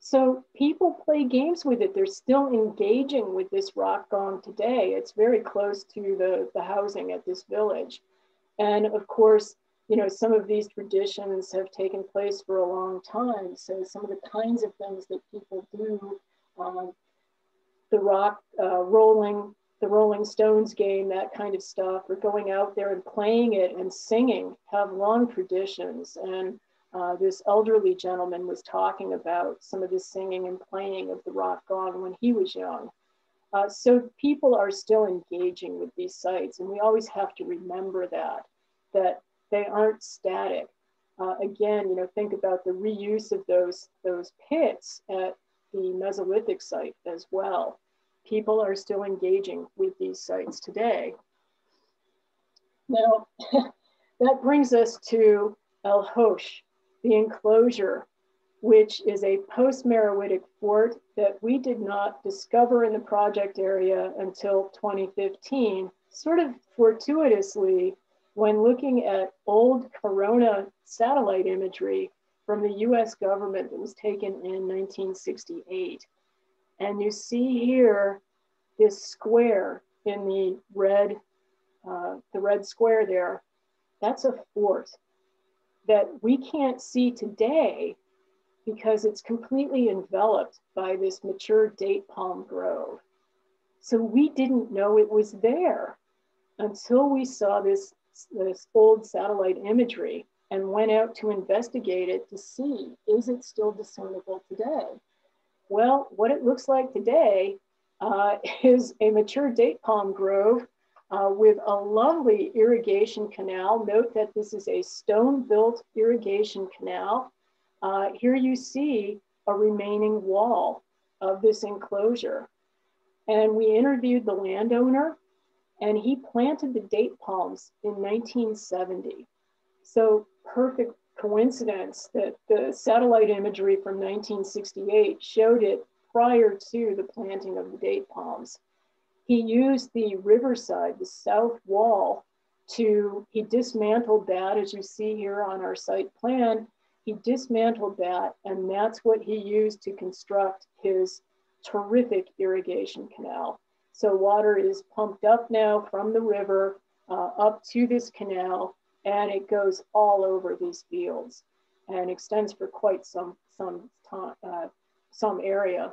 So people play games with it. They're still engaging with this rock gong today. It's very close to the, the housing at this village. And of course, you know, some of these traditions have taken place for a long time. So some of the kinds of things that people do, um, the rock uh, rolling the Rolling Stones game, that kind of stuff, or going out there and playing it and singing have long traditions. And uh, this elderly gentleman was talking about some of the singing and playing of the rock gong when he was young. Uh, so people are still engaging with these sites, and we always have to remember that, that they aren't static. Uh, again, you know, think about the reuse of those, those pits at the Mesolithic site as well people are still engaging with these sites today. Now, that brings us to El Hosh, the enclosure, which is a post-Meroitic fort that we did not discover in the project area until 2015, sort of fortuitously when looking at old Corona satellite imagery from the US government that was taken in 1968. And you see here this square in the red, uh, the red square there, that's a fort. that we can't see today because it's completely enveloped by this mature date palm grove. So we didn't know it was there until we saw this, this old satellite imagery and went out to investigate it to see, is it still discernible today? Well, what it looks like today uh, is a mature date palm grove uh, with a lovely irrigation canal. Note that this is a stone-built irrigation canal. Uh, here you see a remaining wall of this enclosure. And we interviewed the landowner and he planted the date palms in 1970. So perfect coincidence that the satellite imagery from 1968 showed it prior to the planting of the date palms. He used the riverside, the south wall, to, he dismantled that as you see here on our site plan. He dismantled that and that's what he used to construct his terrific irrigation canal. So water is pumped up now from the river uh, up to this canal and it goes all over these fields and extends for quite some, some, time, uh, some area.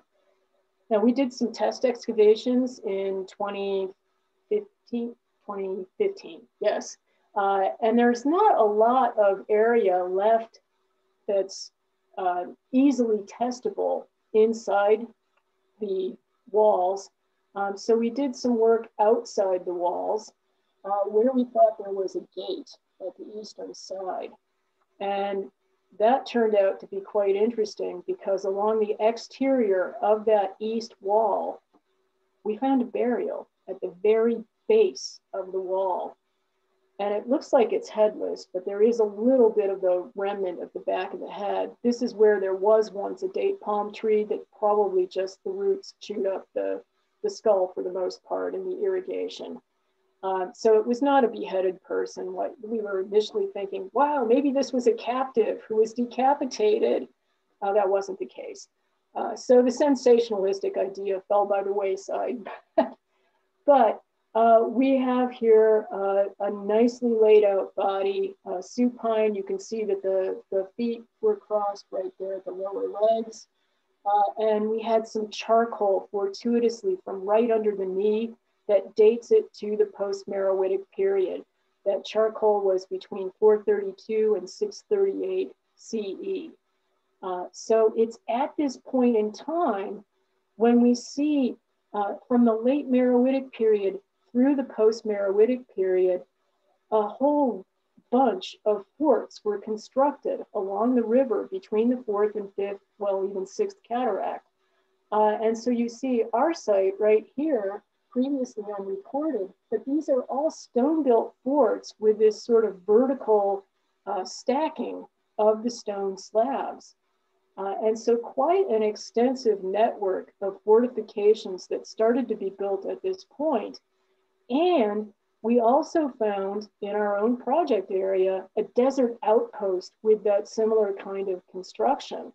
Now we did some test excavations in 2015, 2015 yes. Uh, and there's not a lot of area left that's uh, easily testable inside the walls. Um, so we did some work outside the walls uh, where we thought there was a gate at the eastern side. And that turned out to be quite interesting because along the exterior of that east wall, we found a burial at the very base of the wall. And it looks like it's headless, but there is a little bit of the remnant of the back of the head. This is where there was once a date palm tree that probably just the roots chewed up the, the skull for the most part in the irrigation. Uh, so it was not a beheaded person. What we were initially thinking, wow, maybe this was a captive who was decapitated. Uh, that wasn't the case. Uh, so the sensationalistic idea fell by the wayside. but uh, we have here uh, a nicely laid out body, uh, supine. You can see that the, the feet were crossed right there at the lower legs. and we had some charcoal fortuitously from right under the knee that dates it to the post-Meroitic period. That charcoal was between 432 and 638 CE. Uh, so it's at this point in time when we see uh, from the late Meroitic period through the post-Meroitic period, a whole bunch of forts were constructed along the river between the fourth and fifth, well, even sixth cataract. Uh, and so you see our site right here previously unrecorded, but these are all stone-built forts with this sort of vertical uh, stacking of the stone slabs. Uh, and so quite an extensive network of fortifications that started to be built at this point. And we also found in our own project area a desert outpost with that similar kind of construction.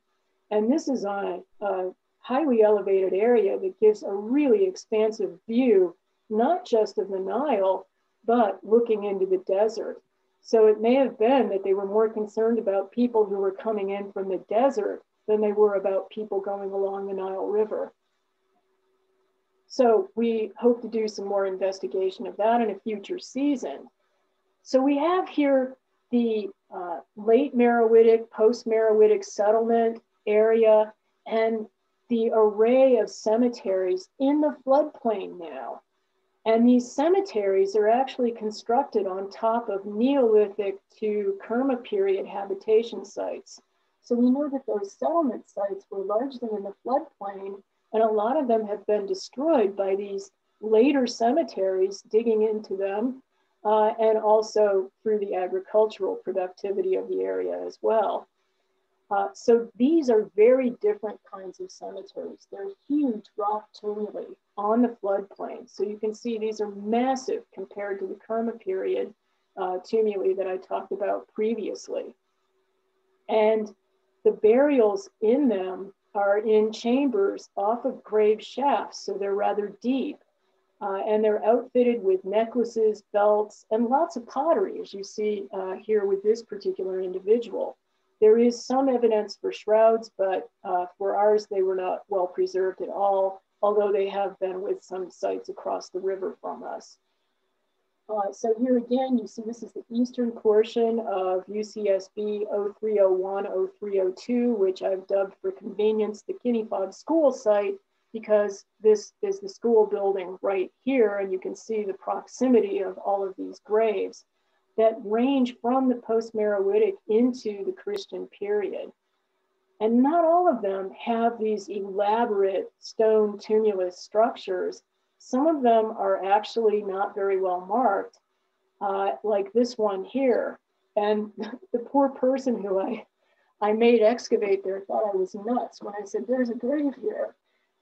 And this is on a, a highly elevated area that gives a really expansive view, not just of the Nile, but looking into the desert. So it may have been that they were more concerned about people who were coming in from the desert than they were about people going along the Nile River. So we hope to do some more investigation of that in a future season. So we have here the uh, late Meroitic, post-Meroitic settlement area, and the array of cemeteries in the floodplain now. And these cemeteries are actually constructed on top of Neolithic to Kerma period habitation sites. So we know that those settlement sites were largely in the floodplain, and a lot of them have been destroyed by these later cemeteries digging into them, uh, and also through the agricultural productivity of the area as well. Uh, so these are very different kinds of cemeteries. They're huge rock tumuli on the floodplain. So you can see these are massive compared to the Kerma period uh, tumuli that I talked about previously. And the burials in them are in chambers off of grave shafts, so they're rather deep. Uh, and they're outfitted with necklaces, belts, and lots of pottery, as you see uh, here with this particular individual. There is some evidence for shrouds, but uh, for ours, they were not well preserved at all, although they have been with some sites across the river from us. Uh, so here again, you see this is the eastern portion of UCSB 0301, 0302, which I've dubbed for convenience the Guinea Fog School site because this is the school building right here and you can see the proximity of all of these graves that range from the post-Meroitic into the Christian period. And not all of them have these elaborate stone tumulus structures. Some of them are actually not very well marked, uh, like this one here. And the poor person who I, I made excavate there thought I was nuts when I said, there's a grave here.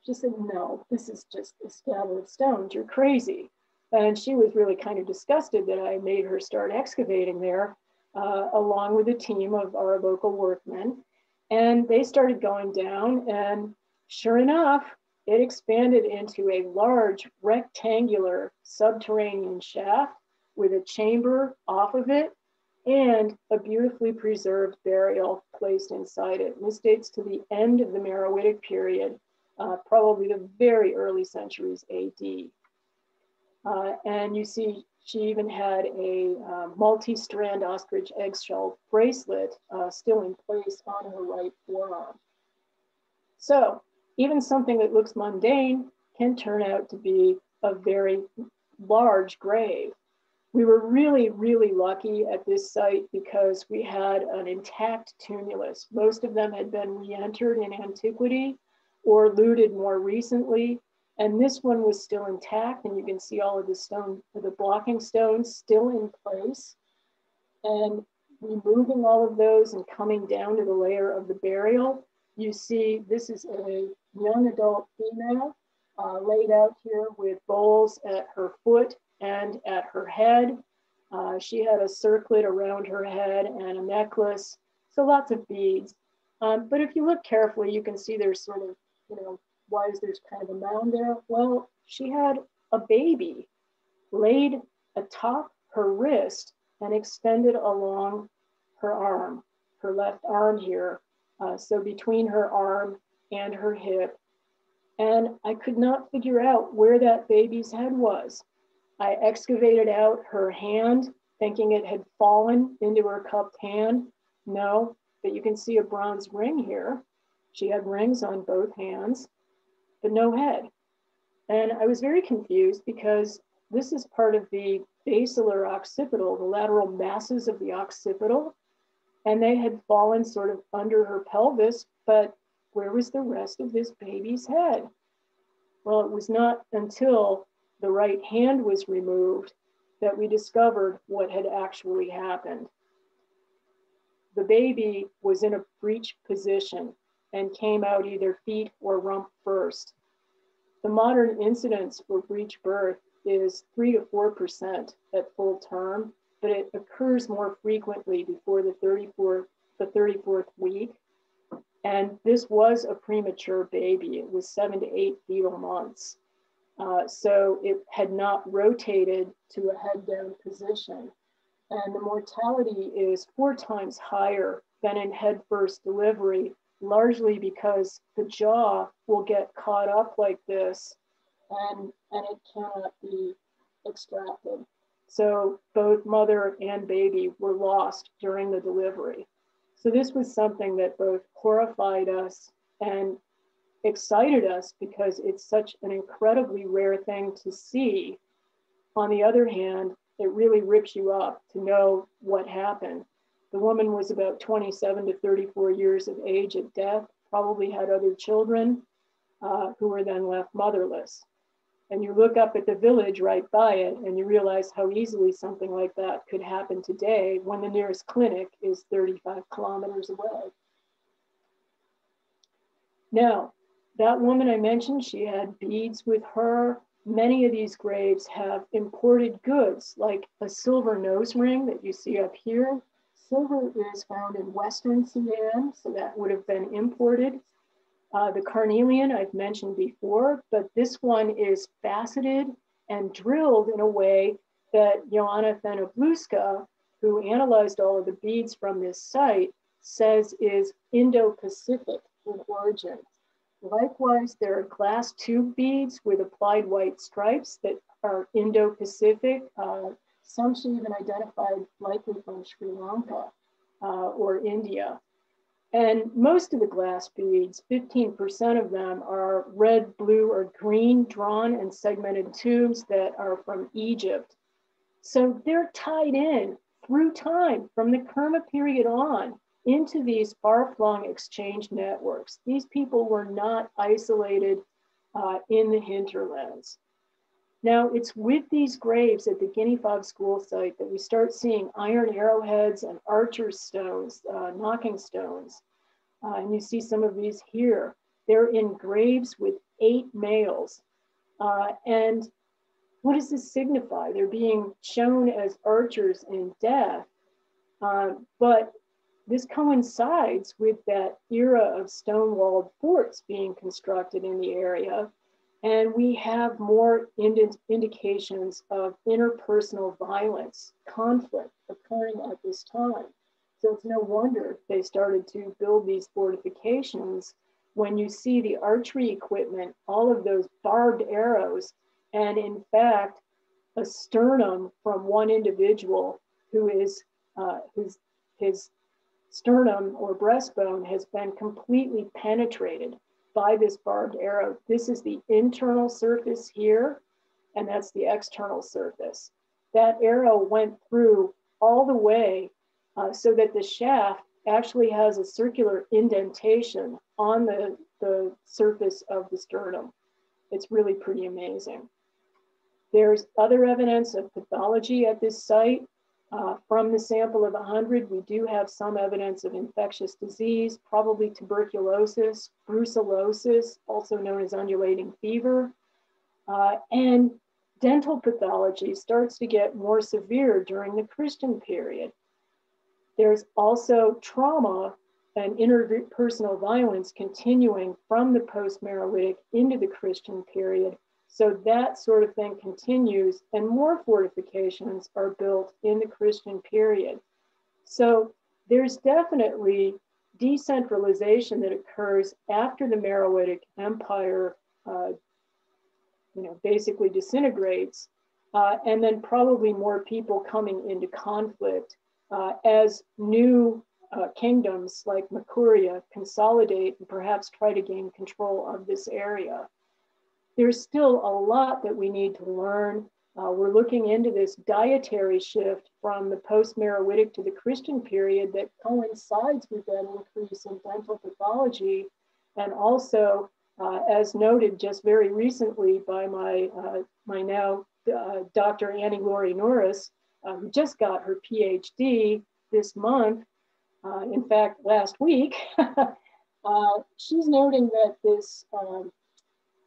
She said, no, this is just a scatter of stones, you're crazy. And she was really kind of disgusted that I made her start excavating there uh, along with a team of our local workmen. And they started going down and sure enough, it expanded into a large rectangular subterranean shaft with a chamber off of it and a beautifully preserved burial placed inside it. And this dates to the end of the Meroitic period, uh, probably the very early centuries AD. Uh, and you see she even had a uh, multi-strand ostrich eggshell bracelet uh, still in place on her right forearm. So even something that looks mundane can turn out to be a very large grave. We were really, really lucky at this site because we had an intact tumulus. Most of them had been re-entered in antiquity or looted more recently, and this one was still intact and you can see all of the stone, the blocking stones still in place. And removing all of those and coming down to the layer of the burial, you see this is a young adult female uh, laid out here with bowls at her foot and at her head. Uh, she had a circlet around her head and a necklace, so lots of beads. Um, but if you look carefully, you can see there's sort of, you know, why is there's kind of a mound there? Well, she had a baby laid atop her wrist and extended along her arm, her left arm here. Uh, so between her arm and her hip. And I could not figure out where that baby's head was. I excavated out her hand, thinking it had fallen into her cupped hand. No, but you can see a bronze ring here. She had rings on both hands but no head. And I was very confused because this is part of the basilar occipital, the lateral masses of the occipital, and they had fallen sort of under her pelvis, but where was the rest of this baby's head? Well, it was not until the right hand was removed that we discovered what had actually happened. The baby was in a breech position and came out either feet or rump first. The modern incidence for breech birth is 3 to 4% at full term, but it occurs more frequently before the 34th, the 34th week. And this was a premature baby. It was seven to eight fetal months. Uh, so it had not rotated to a head down position. And the mortality is four times higher than in head first delivery largely because the jaw will get caught up like this and, and it cannot be extracted. So both mother and baby were lost during the delivery. So this was something that both horrified us and excited us because it's such an incredibly rare thing to see. On the other hand, it really rips you up to know what happened. The woman was about 27 to 34 years of age at death, probably had other children uh, who were then left motherless. And you look up at the village right by it and you realize how easily something like that could happen today when the nearest clinic is 35 kilometers away. Now, that woman I mentioned, she had beads with her. Many of these graves have imported goods like a silver nose ring that you see up here silver is found in Western Sudan, so that would have been imported. Uh, the carnelian I've mentioned before, but this one is faceted and drilled in a way that Joanna Then-Obłuska, who analyzed all of the beads from this site, says is Indo-Pacific in origin. Likewise, there are glass tube beads with applied white stripes that are Indo-Pacific. Uh, some she even identified likely from Sri Lanka uh, or India. And most of the glass beads, 15% of them are red, blue, or green drawn and segmented tubes that are from Egypt. So they're tied in through time from the Kerma period on into these far-flung exchange networks. These people were not isolated uh, in the hinterlands. Now it's with these graves at the Guinea Fog school site that we start seeing iron arrowheads and archer's stones, uh, knocking stones. Uh, and you see some of these here. They're in graves with eight males. Uh, and what does this signify? They're being shown as archers in death. Uh, but this coincides with that era of stone-walled forts being constructed in the area and we have more indi indications of interpersonal violence, conflict occurring at this time. So it's no wonder they started to build these fortifications when you see the archery equipment, all of those barbed arrows, and in fact, a sternum from one individual who is uh, his, his sternum or breastbone has been completely penetrated by this barbed arrow. This is the internal surface here, and that's the external surface. That arrow went through all the way uh, so that the shaft actually has a circular indentation on the, the surface of the sternum. It's really pretty amazing. There's other evidence of pathology at this site. Uh, from the sample of 100, we do have some evidence of infectious disease, probably tuberculosis, brucellosis, also known as undulating fever. Uh, and dental pathology starts to get more severe during the Christian period. There's also trauma and interpersonal violence continuing from the post-Meroitic into the Christian period so that sort of thing continues, and more fortifications are built in the Christian period. So there's definitely decentralization that occurs after the Meroitic Empire, uh, you know, basically disintegrates, uh, and then probably more people coming into conflict uh, as new uh, kingdoms like Makuria consolidate and perhaps try to gain control of this area there's still a lot that we need to learn. Uh, we're looking into this dietary shift from the post-Meroitic to the Christian period that coincides with that increase in dental pathology. And also, uh, as noted just very recently by my, uh, my now uh, Dr. Annie Laurie Norris, uh, who just got her PhD this month, uh, in fact, last week, she's noting that this um,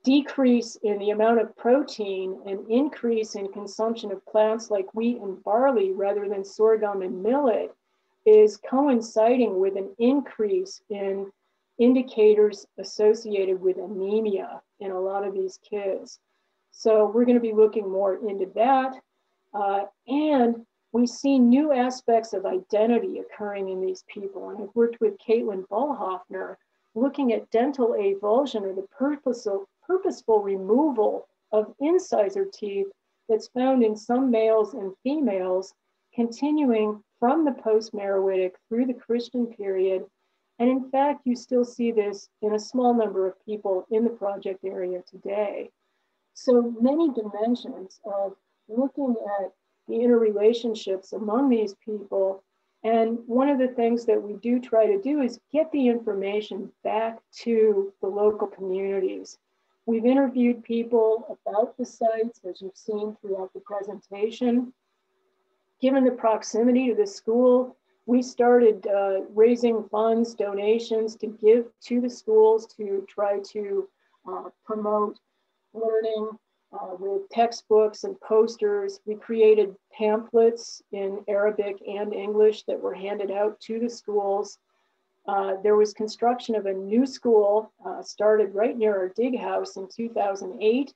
decrease in the amount of protein and increase in consumption of plants like wheat and barley rather than sorghum and millet is coinciding with an increase in indicators associated with anemia in a lot of these kids. So we're going to be looking more into that. Uh, and we see new aspects of identity occurring in these people. And I've worked with Caitlin Ballhoffner looking at dental avulsion or the purposeful, purposeful removal of incisor teeth that's found in some males and females, continuing from the post-Meroitic through the Christian period. And in fact, you still see this in a small number of people in the project area today. So many dimensions of looking at the interrelationships among these people. And one of the things that we do try to do is get the information back to the local communities. We've interviewed people about the sites, as you've seen throughout the presentation. Given the proximity to the school, we started uh, raising funds, donations to give to the schools to try to uh, promote learning uh, with textbooks and posters. We created pamphlets in Arabic and English that were handed out to the schools. Uh, there was construction of a new school uh, started right near our dig house in 2008.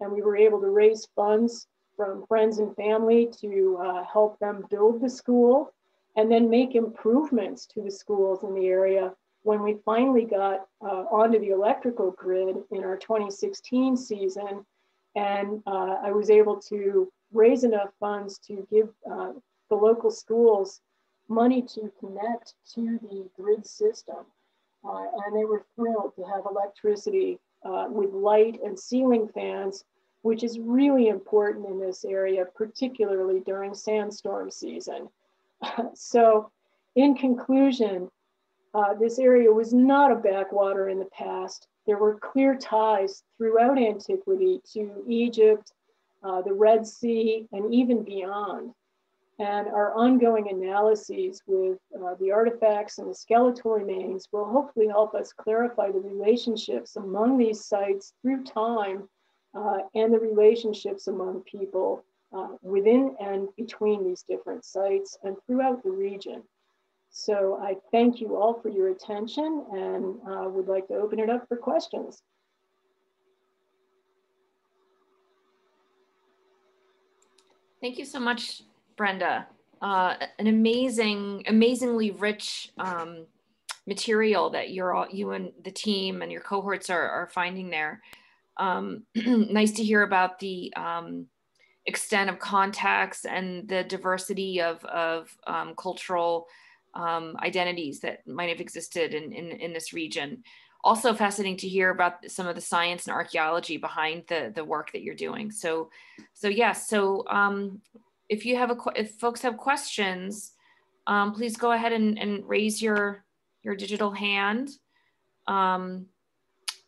and we were able to raise funds from friends and family to uh, help them build the school and then make improvements to the schools in the area when we finally got uh, onto the electrical grid in our 2016 season. And uh, I was able to raise enough funds to give the local schools money to connect to the grid system. Uh, and they were thrilled to have electricity uh, with light and ceiling fans, which is really important in this area, particularly during sandstorm season. so in conclusion, uh, this area was not a backwater in the past. There were clear ties throughout antiquity to Egypt, uh, the Red Sea, and even beyond. And our ongoing analyses with uh, the artifacts and the skeletal remains will hopefully help us clarify the relationships among these sites through time uh, and the relationships among people uh, within and between these different sites and throughout the region. So I thank you all for your attention and uh, would like to open it up for questions. Thank you so much, Brenda. Uh, an amazing, amazingly rich um, material that you're all, you and the team and your cohorts are, are finding there. Um, nice to hear about the um, extent of contacts and the diversity of, of um, cultural um, identities that might have existed in, in, in, this region. Also fascinating to hear about some of the science and archaeology behind the, the work that you're doing. So, so yes, yeah, so um, if you have a, if folks have questions, um, please go ahead and, and raise your, your digital hand um,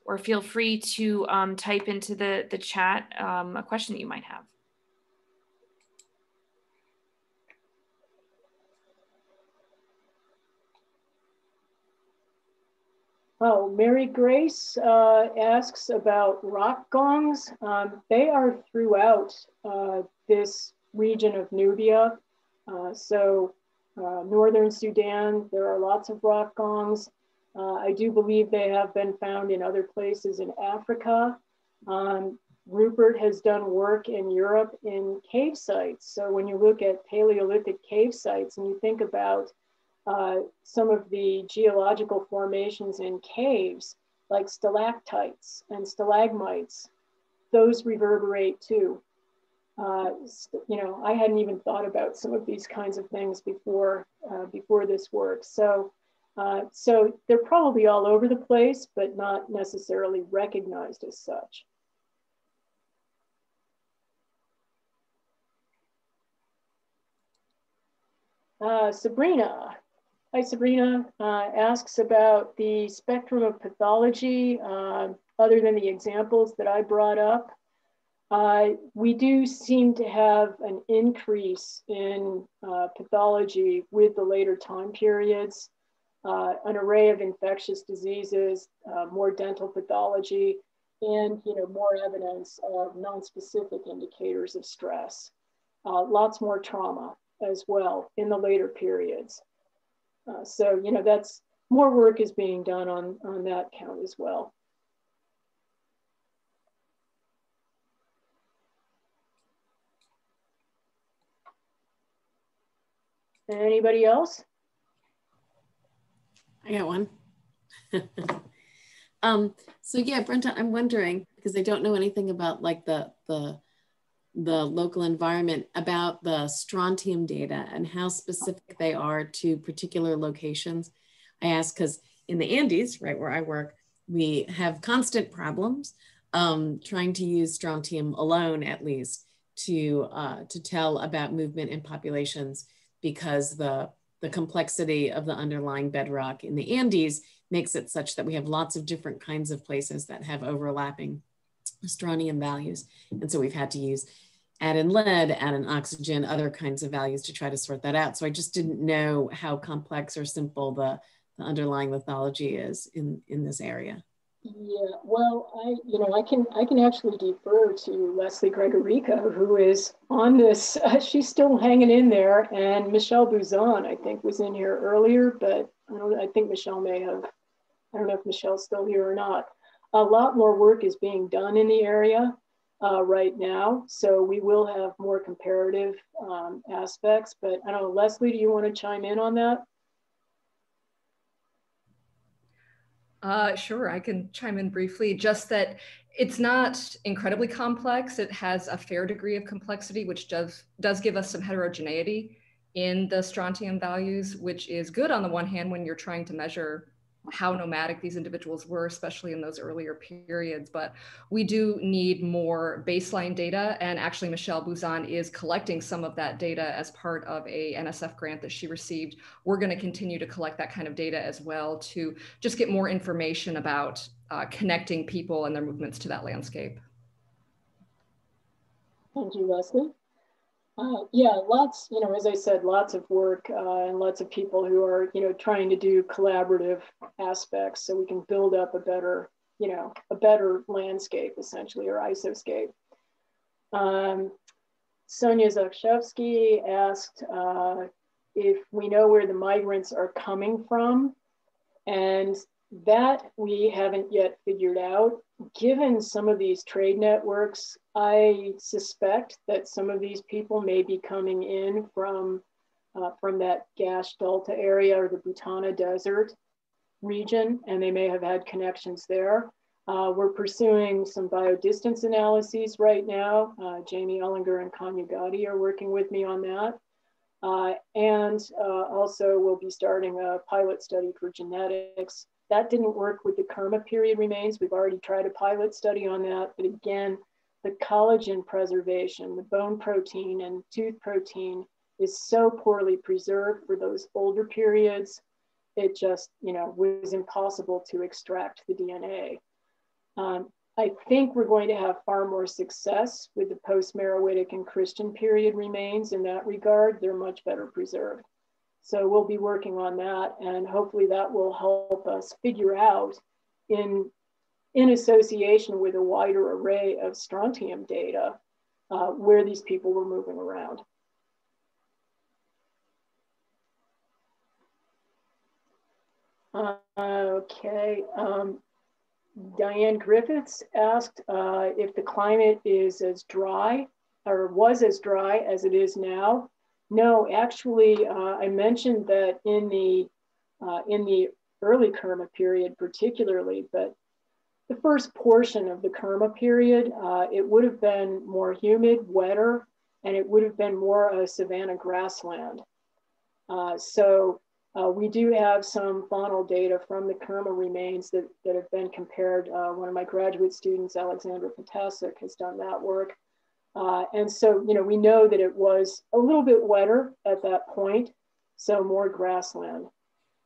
or feel free to um, type into the, the chat um, a question that you might have. Oh, Mary Grace uh, asks about rock gongs. Um, they are throughout uh, this region of Nubia. Uh, so uh, Northern Sudan, there are lots of rock gongs. Uh, I do believe they have been found in other places in Africa. Um, Rupert has done work in Europe in cave sites. So when you look at Paleolithic cave sites and you think about uh, some of the geological formations in caves, like stalactites and stalagmites, those reverberate too. Uh, you know, I hadn't even thought about some of these kinds of things before uh, before this work. So, uh, so they're probably all over the place, but not necessarily recognized as such. Uh, Sabrina, Hi, Sabrina uh, asks about the spectrum of pathology, other than the examples that I brought up. Uh, we do seem to have an increase in uh, pathology with the later time periods, uh, an array of infectious diseases, uh, more dental pathology, and you know more evidence of non-specific indicators of stress. lots more trauma as well in the later periods. Uh, so, you know, that's more work is being done on, on that count as well. Anybody else? I got one. um, so yeah, Brenda, I'm wondering because I don't know anything about like the the the local environment about the strontium data and how specific they are to particular locations. I ask because in the Andes, right where I work, we have constant problems um, trying to use strontium alone, at least, to uh, to tell about movement in populations because the the complexity of the underlying bedrock in the Andes makes it such that we have lots of different kinds of places that have overlapping strontium values. And so we've had to use add in lead, add in oxygen, other kinds of values to try to sort that out. So I just didn't know how complex or simple the, the underlying lithology is in, in this area. Yeah, well, I you know I can I can actually defer to Lesley Gregoricka, who is on this. Uh, she's still hanging in there, and Michelle Buzon, I think, was in here earlier, but I don't. I think Michelle may have. I don't know if Michelle's still here or not a lot more work is being done in the area. uh, right now. So we will have more comparative um, aspects, but I don't know, Lesley, do you want to chime in on that? Uh, sure, I can chime in briefly. Just that it's not incredibly complex. It has a fair degree of complexity, which does does give us some heterogeneity in the strontium values, which is good on the one hand when you're trying to measure how nomadic these individuals were, especially in those earlier periods. But we do need more baseline data. And actually, Michelle Buzon is collecting some of that data as part of a NSF grant that she received. We're going to continue to collect that kind of data as well to just get more information about uh, connecting people and their movements to that landscape. Thank you, Lesley. Uh, yeah, lots, you know, as I said, lots of work uh, and lots of people who are, you know, trying to do collaborative aspects so we can build up a better, you know, a better landscape essentially or isoscape. Um, Sonia Zakrzewski asked uh, if we know where the migrants are coming from. And that we haven't yet figured out. Given some of these trade networks, I suspect that some of these people may be coming in from, uh, from that Gash Delta area or the Butana Desert region, and they may have had connections there. Uh, we're pursuing some biodistance analyses right now. Uh, Jaime Ullinger and Kanya Godde are working with me on that. Uh, and uh, also we'll be starting a pilot study for genetics that didn't work with the Kerma period remains. We've already tried a pilot study on that, but again, the collagen preservation, the bone protein and tooth protein is so poorly preserved for those older periods. It just, you know, was impossible to extract the DNA. Um, I think we're going to have far more success with the post-Meroitic and Christian period remains in that regard. They're much better preserved. So we'll be working on that and hopefully that will help us figure out in, in association with a wider array of strontium data uh, where these people were moving around. Uh, okay, um, Diane Griffiths asked uh, if the climate is as dry or was as dry as it is now no, actually, uh, I mentioned that in the uh, in the early Kerma period, particularly, but the first portion of the Kerma period, uh, it would have been more humid, wetter, and it would have been more a savanna grassland. Uh, so uh, we do have some faunal data from the Kerma remains that, that have been compared. Uh, one of my graduate students, Alexandra Potasic, has done that work. Uh, and so, you know, we know that it was a little bit wetter at that point, so more grassland.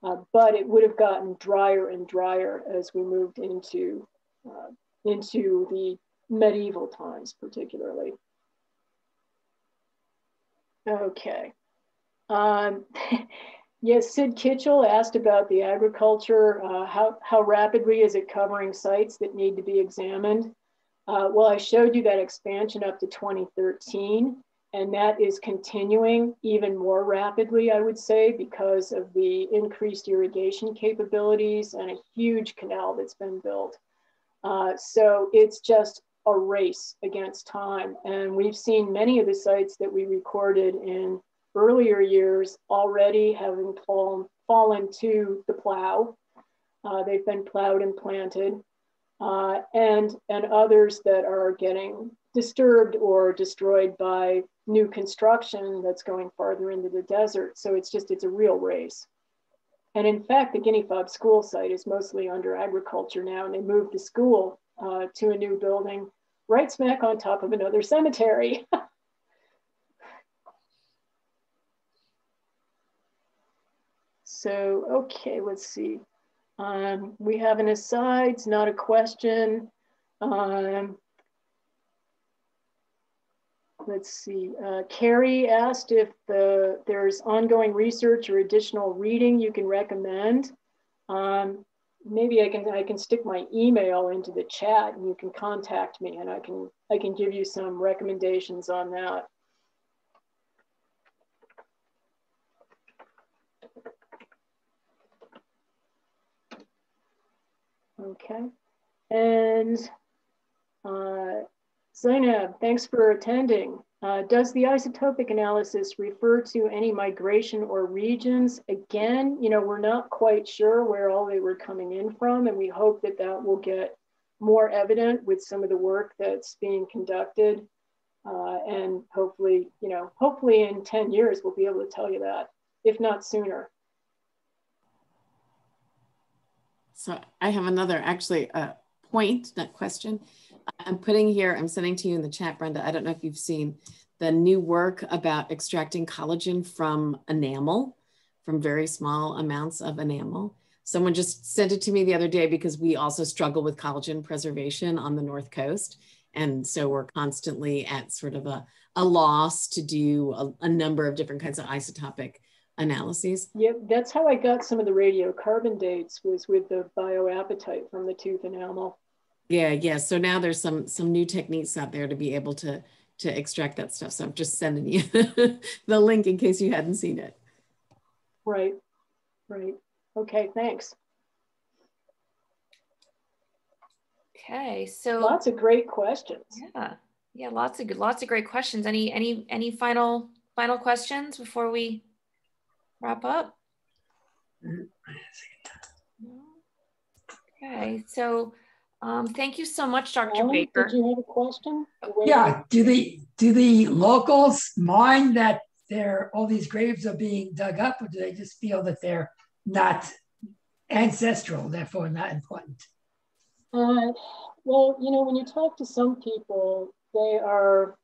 Uh, but it would have gotten drier and drier as we moved into, uh, into the medieval times, particularly. Okay. Um, yes, Sid Kitchell asked about the agriculture. Uh, how, how rapidly is it covering sites that need to be examined? Uh, well, I showed you that expansion up to 2013, and that is continuing even more rapidly, I would say, because of the increased irrigation capabilities and a huge canal that's been built. Uh, so it's just a race against time. And we've seen many of the sites that we recorded in earlier years already having fallen, to the plow. Uh, they've been plowed and planted uh, and, and others that are getting disturbed or destroyed by new construction that's going farther into the desert. So it's just, it's a real race. And in fact, the Guinea Fob school site is mostly under agriculture now, and they moved the school uh, to a new building right smack on top of another cemetery. so, okay, let's see. Um, we have an asides, not a question. Um, let's see, uh, Carrie asked if the, there's ongoing research or additional reading you can recommend. Um, maybe I can, I can stick my email into the chat and you can contact me and I can, I can give you some recommendations on that. Okay. And uh, Zainab, thanks for attending. Uh, does the isotopic analysis refer to any migration or regions? Again, you know, we're not quite sure where all they were coming in from, and we hope that that will get more evident with some of the work that's being conducted. Uh, and hopefully, you know, hopefully in 10 years, we'll be able to tell you that, if not sooner. So I have another actually uh, point, not question. I'm putting here, I'm sending to you in the chat, Brenda. I don't know if you've seen the new work about extracting collagen from enamel, from very small amounts of enamel. Someone just sent it to me the other day because we also struggle with collagen preservation on the North Coast. And so we're constantly at sort of a, a loss to do a, a number of different kinds of isotopic analyses. Yep, that's how I got some of the radiocarbon dates was with the bioapatite from the tooth enamel. Yeah, yeah. So now there's some some new techniques out there to be able to to extract that stuff. So I'm just sending you the link in case you hadn't seen it. Right, right. Okay, thanks. Okay, so lots of great questions. Yeah, yeah, lots of good, lots of great questions. Any any any final final questions before we wrap up? Okay, so um, thank you so much, Dr. Alan, Baker. Did you have a question? Yeah. Do the do the locals mind that there all these graves are being dug up, or do they just feel that they're not ancestral, therefore not important? Uh, well, you know, when you talk to some people, they are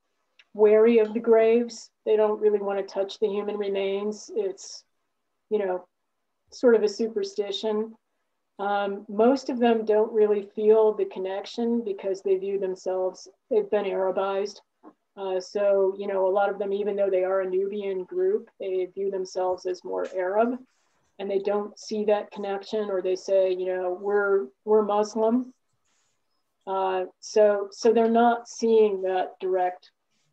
wary of the graves. They don't really want to touch the human remains. It's, you know, sort of a superstition. Um, most of them don't really feel the connection because they view themselves, they've been Arabized. Uh, so, you know, a lot of them, even though they are a Nubian group, they view themselves as more Arab and they don't see that connection or they say, you know, we're, we're Muslim. Uh, so, so they're not seeing that direct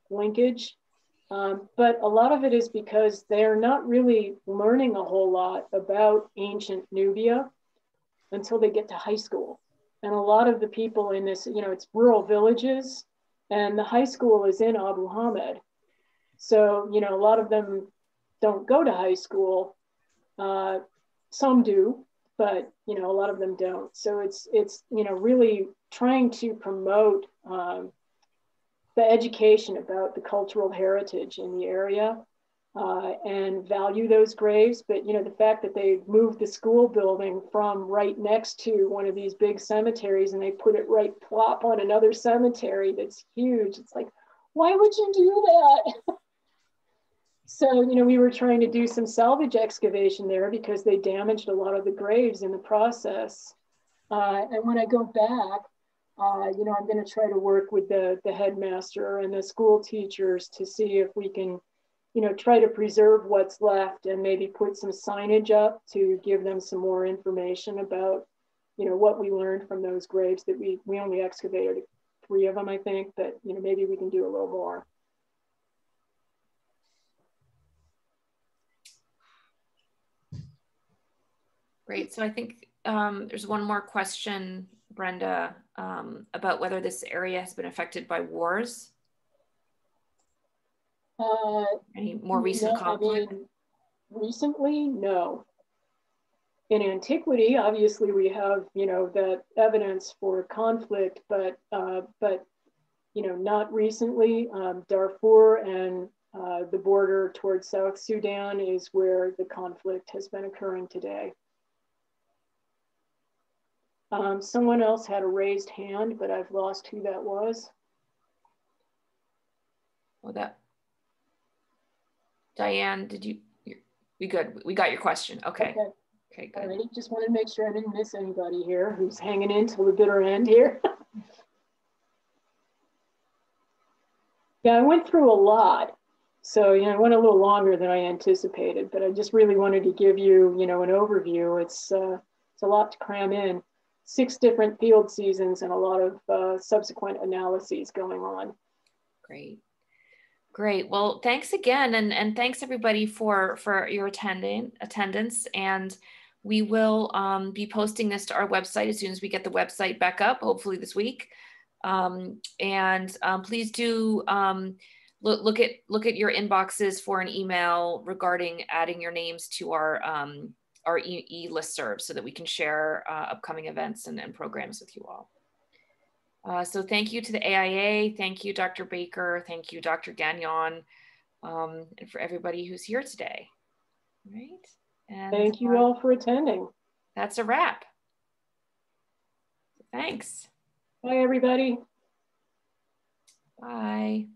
linkage. Um, but a lot of it is because they're not really learning a whole lot about ancient Nubia until they get to high school. And a lot of the people in this, you know, it's rural villages, and the high school is in Abu Hamed. So, you know, a lot of them don't go to high school. Uh, some do, but you know, a lot of them don't. So it's it's you know really trying to promote um, the education about the cultural heritage in the area uh, and value those graves. But you know, the fact that they moved the school building from right next to one of these big cemeteries and they put it right plop on another cemetery that's huge. It's like, why would you do that? so, you know, we were trying to do some salvage excavation there because they damaged a lot of the graves in the process. Uh, and when I go back, uh, you know, I'm going to try to work with the, the headmaster and the school teachers to see if we can you know, try to preserve what's left and maybe put some signage up to give them some more information about, you know, what we learned from those graves that we, we only excavated three of them, I think, but, you know, maybe we can do a little more. Great. So I think um, there's one more question, Brenda, um, about whether this area has been affected by wars. Uh, Any more recent no, conflict? I mean, recently, no. In antiquity, obviously, we have you know that evidence for conflict, but uh, but you know not recently. Um, Darfur and uh, the border towards South Sudan is where the conflict has been occurring today. Um, someone else had a raised hand, but I've lost who that was. Well, that Diane, did you, we good? We got your question. Okay. Okay, okay good. Alrighty. Just wanted to make sure I didn't miss anybody here who's hanging in till the bitter end here. yeah, I went through a lot. So, you know, I went a little longer than I anticipated, but I just really wanted to give you, you know, an overview. It's, uh, it's a lot to cram in. Six different field seasons and a lot of uh, subsequent analyses going on. Great. Great. Well, thanks again, and and thanks everybody for for your attending attendance. And we will um, be posting this to our website as soon as we get the website back up, hopefully this week. Um, and um, please do um, look, look at look at your inboxes for an email regarding adding your names to our um, our e, e listserv so that we can share uh, upcoming events and, and, programs with you all. Uh, so thank you to the AIA. Thank you, Dr. Baker. Thank you, Dr. Gagnon, um, and for everybody who's here today. Right. And thank you all for attending. That's a wrap. Thanks. Bye, everybody. Bye.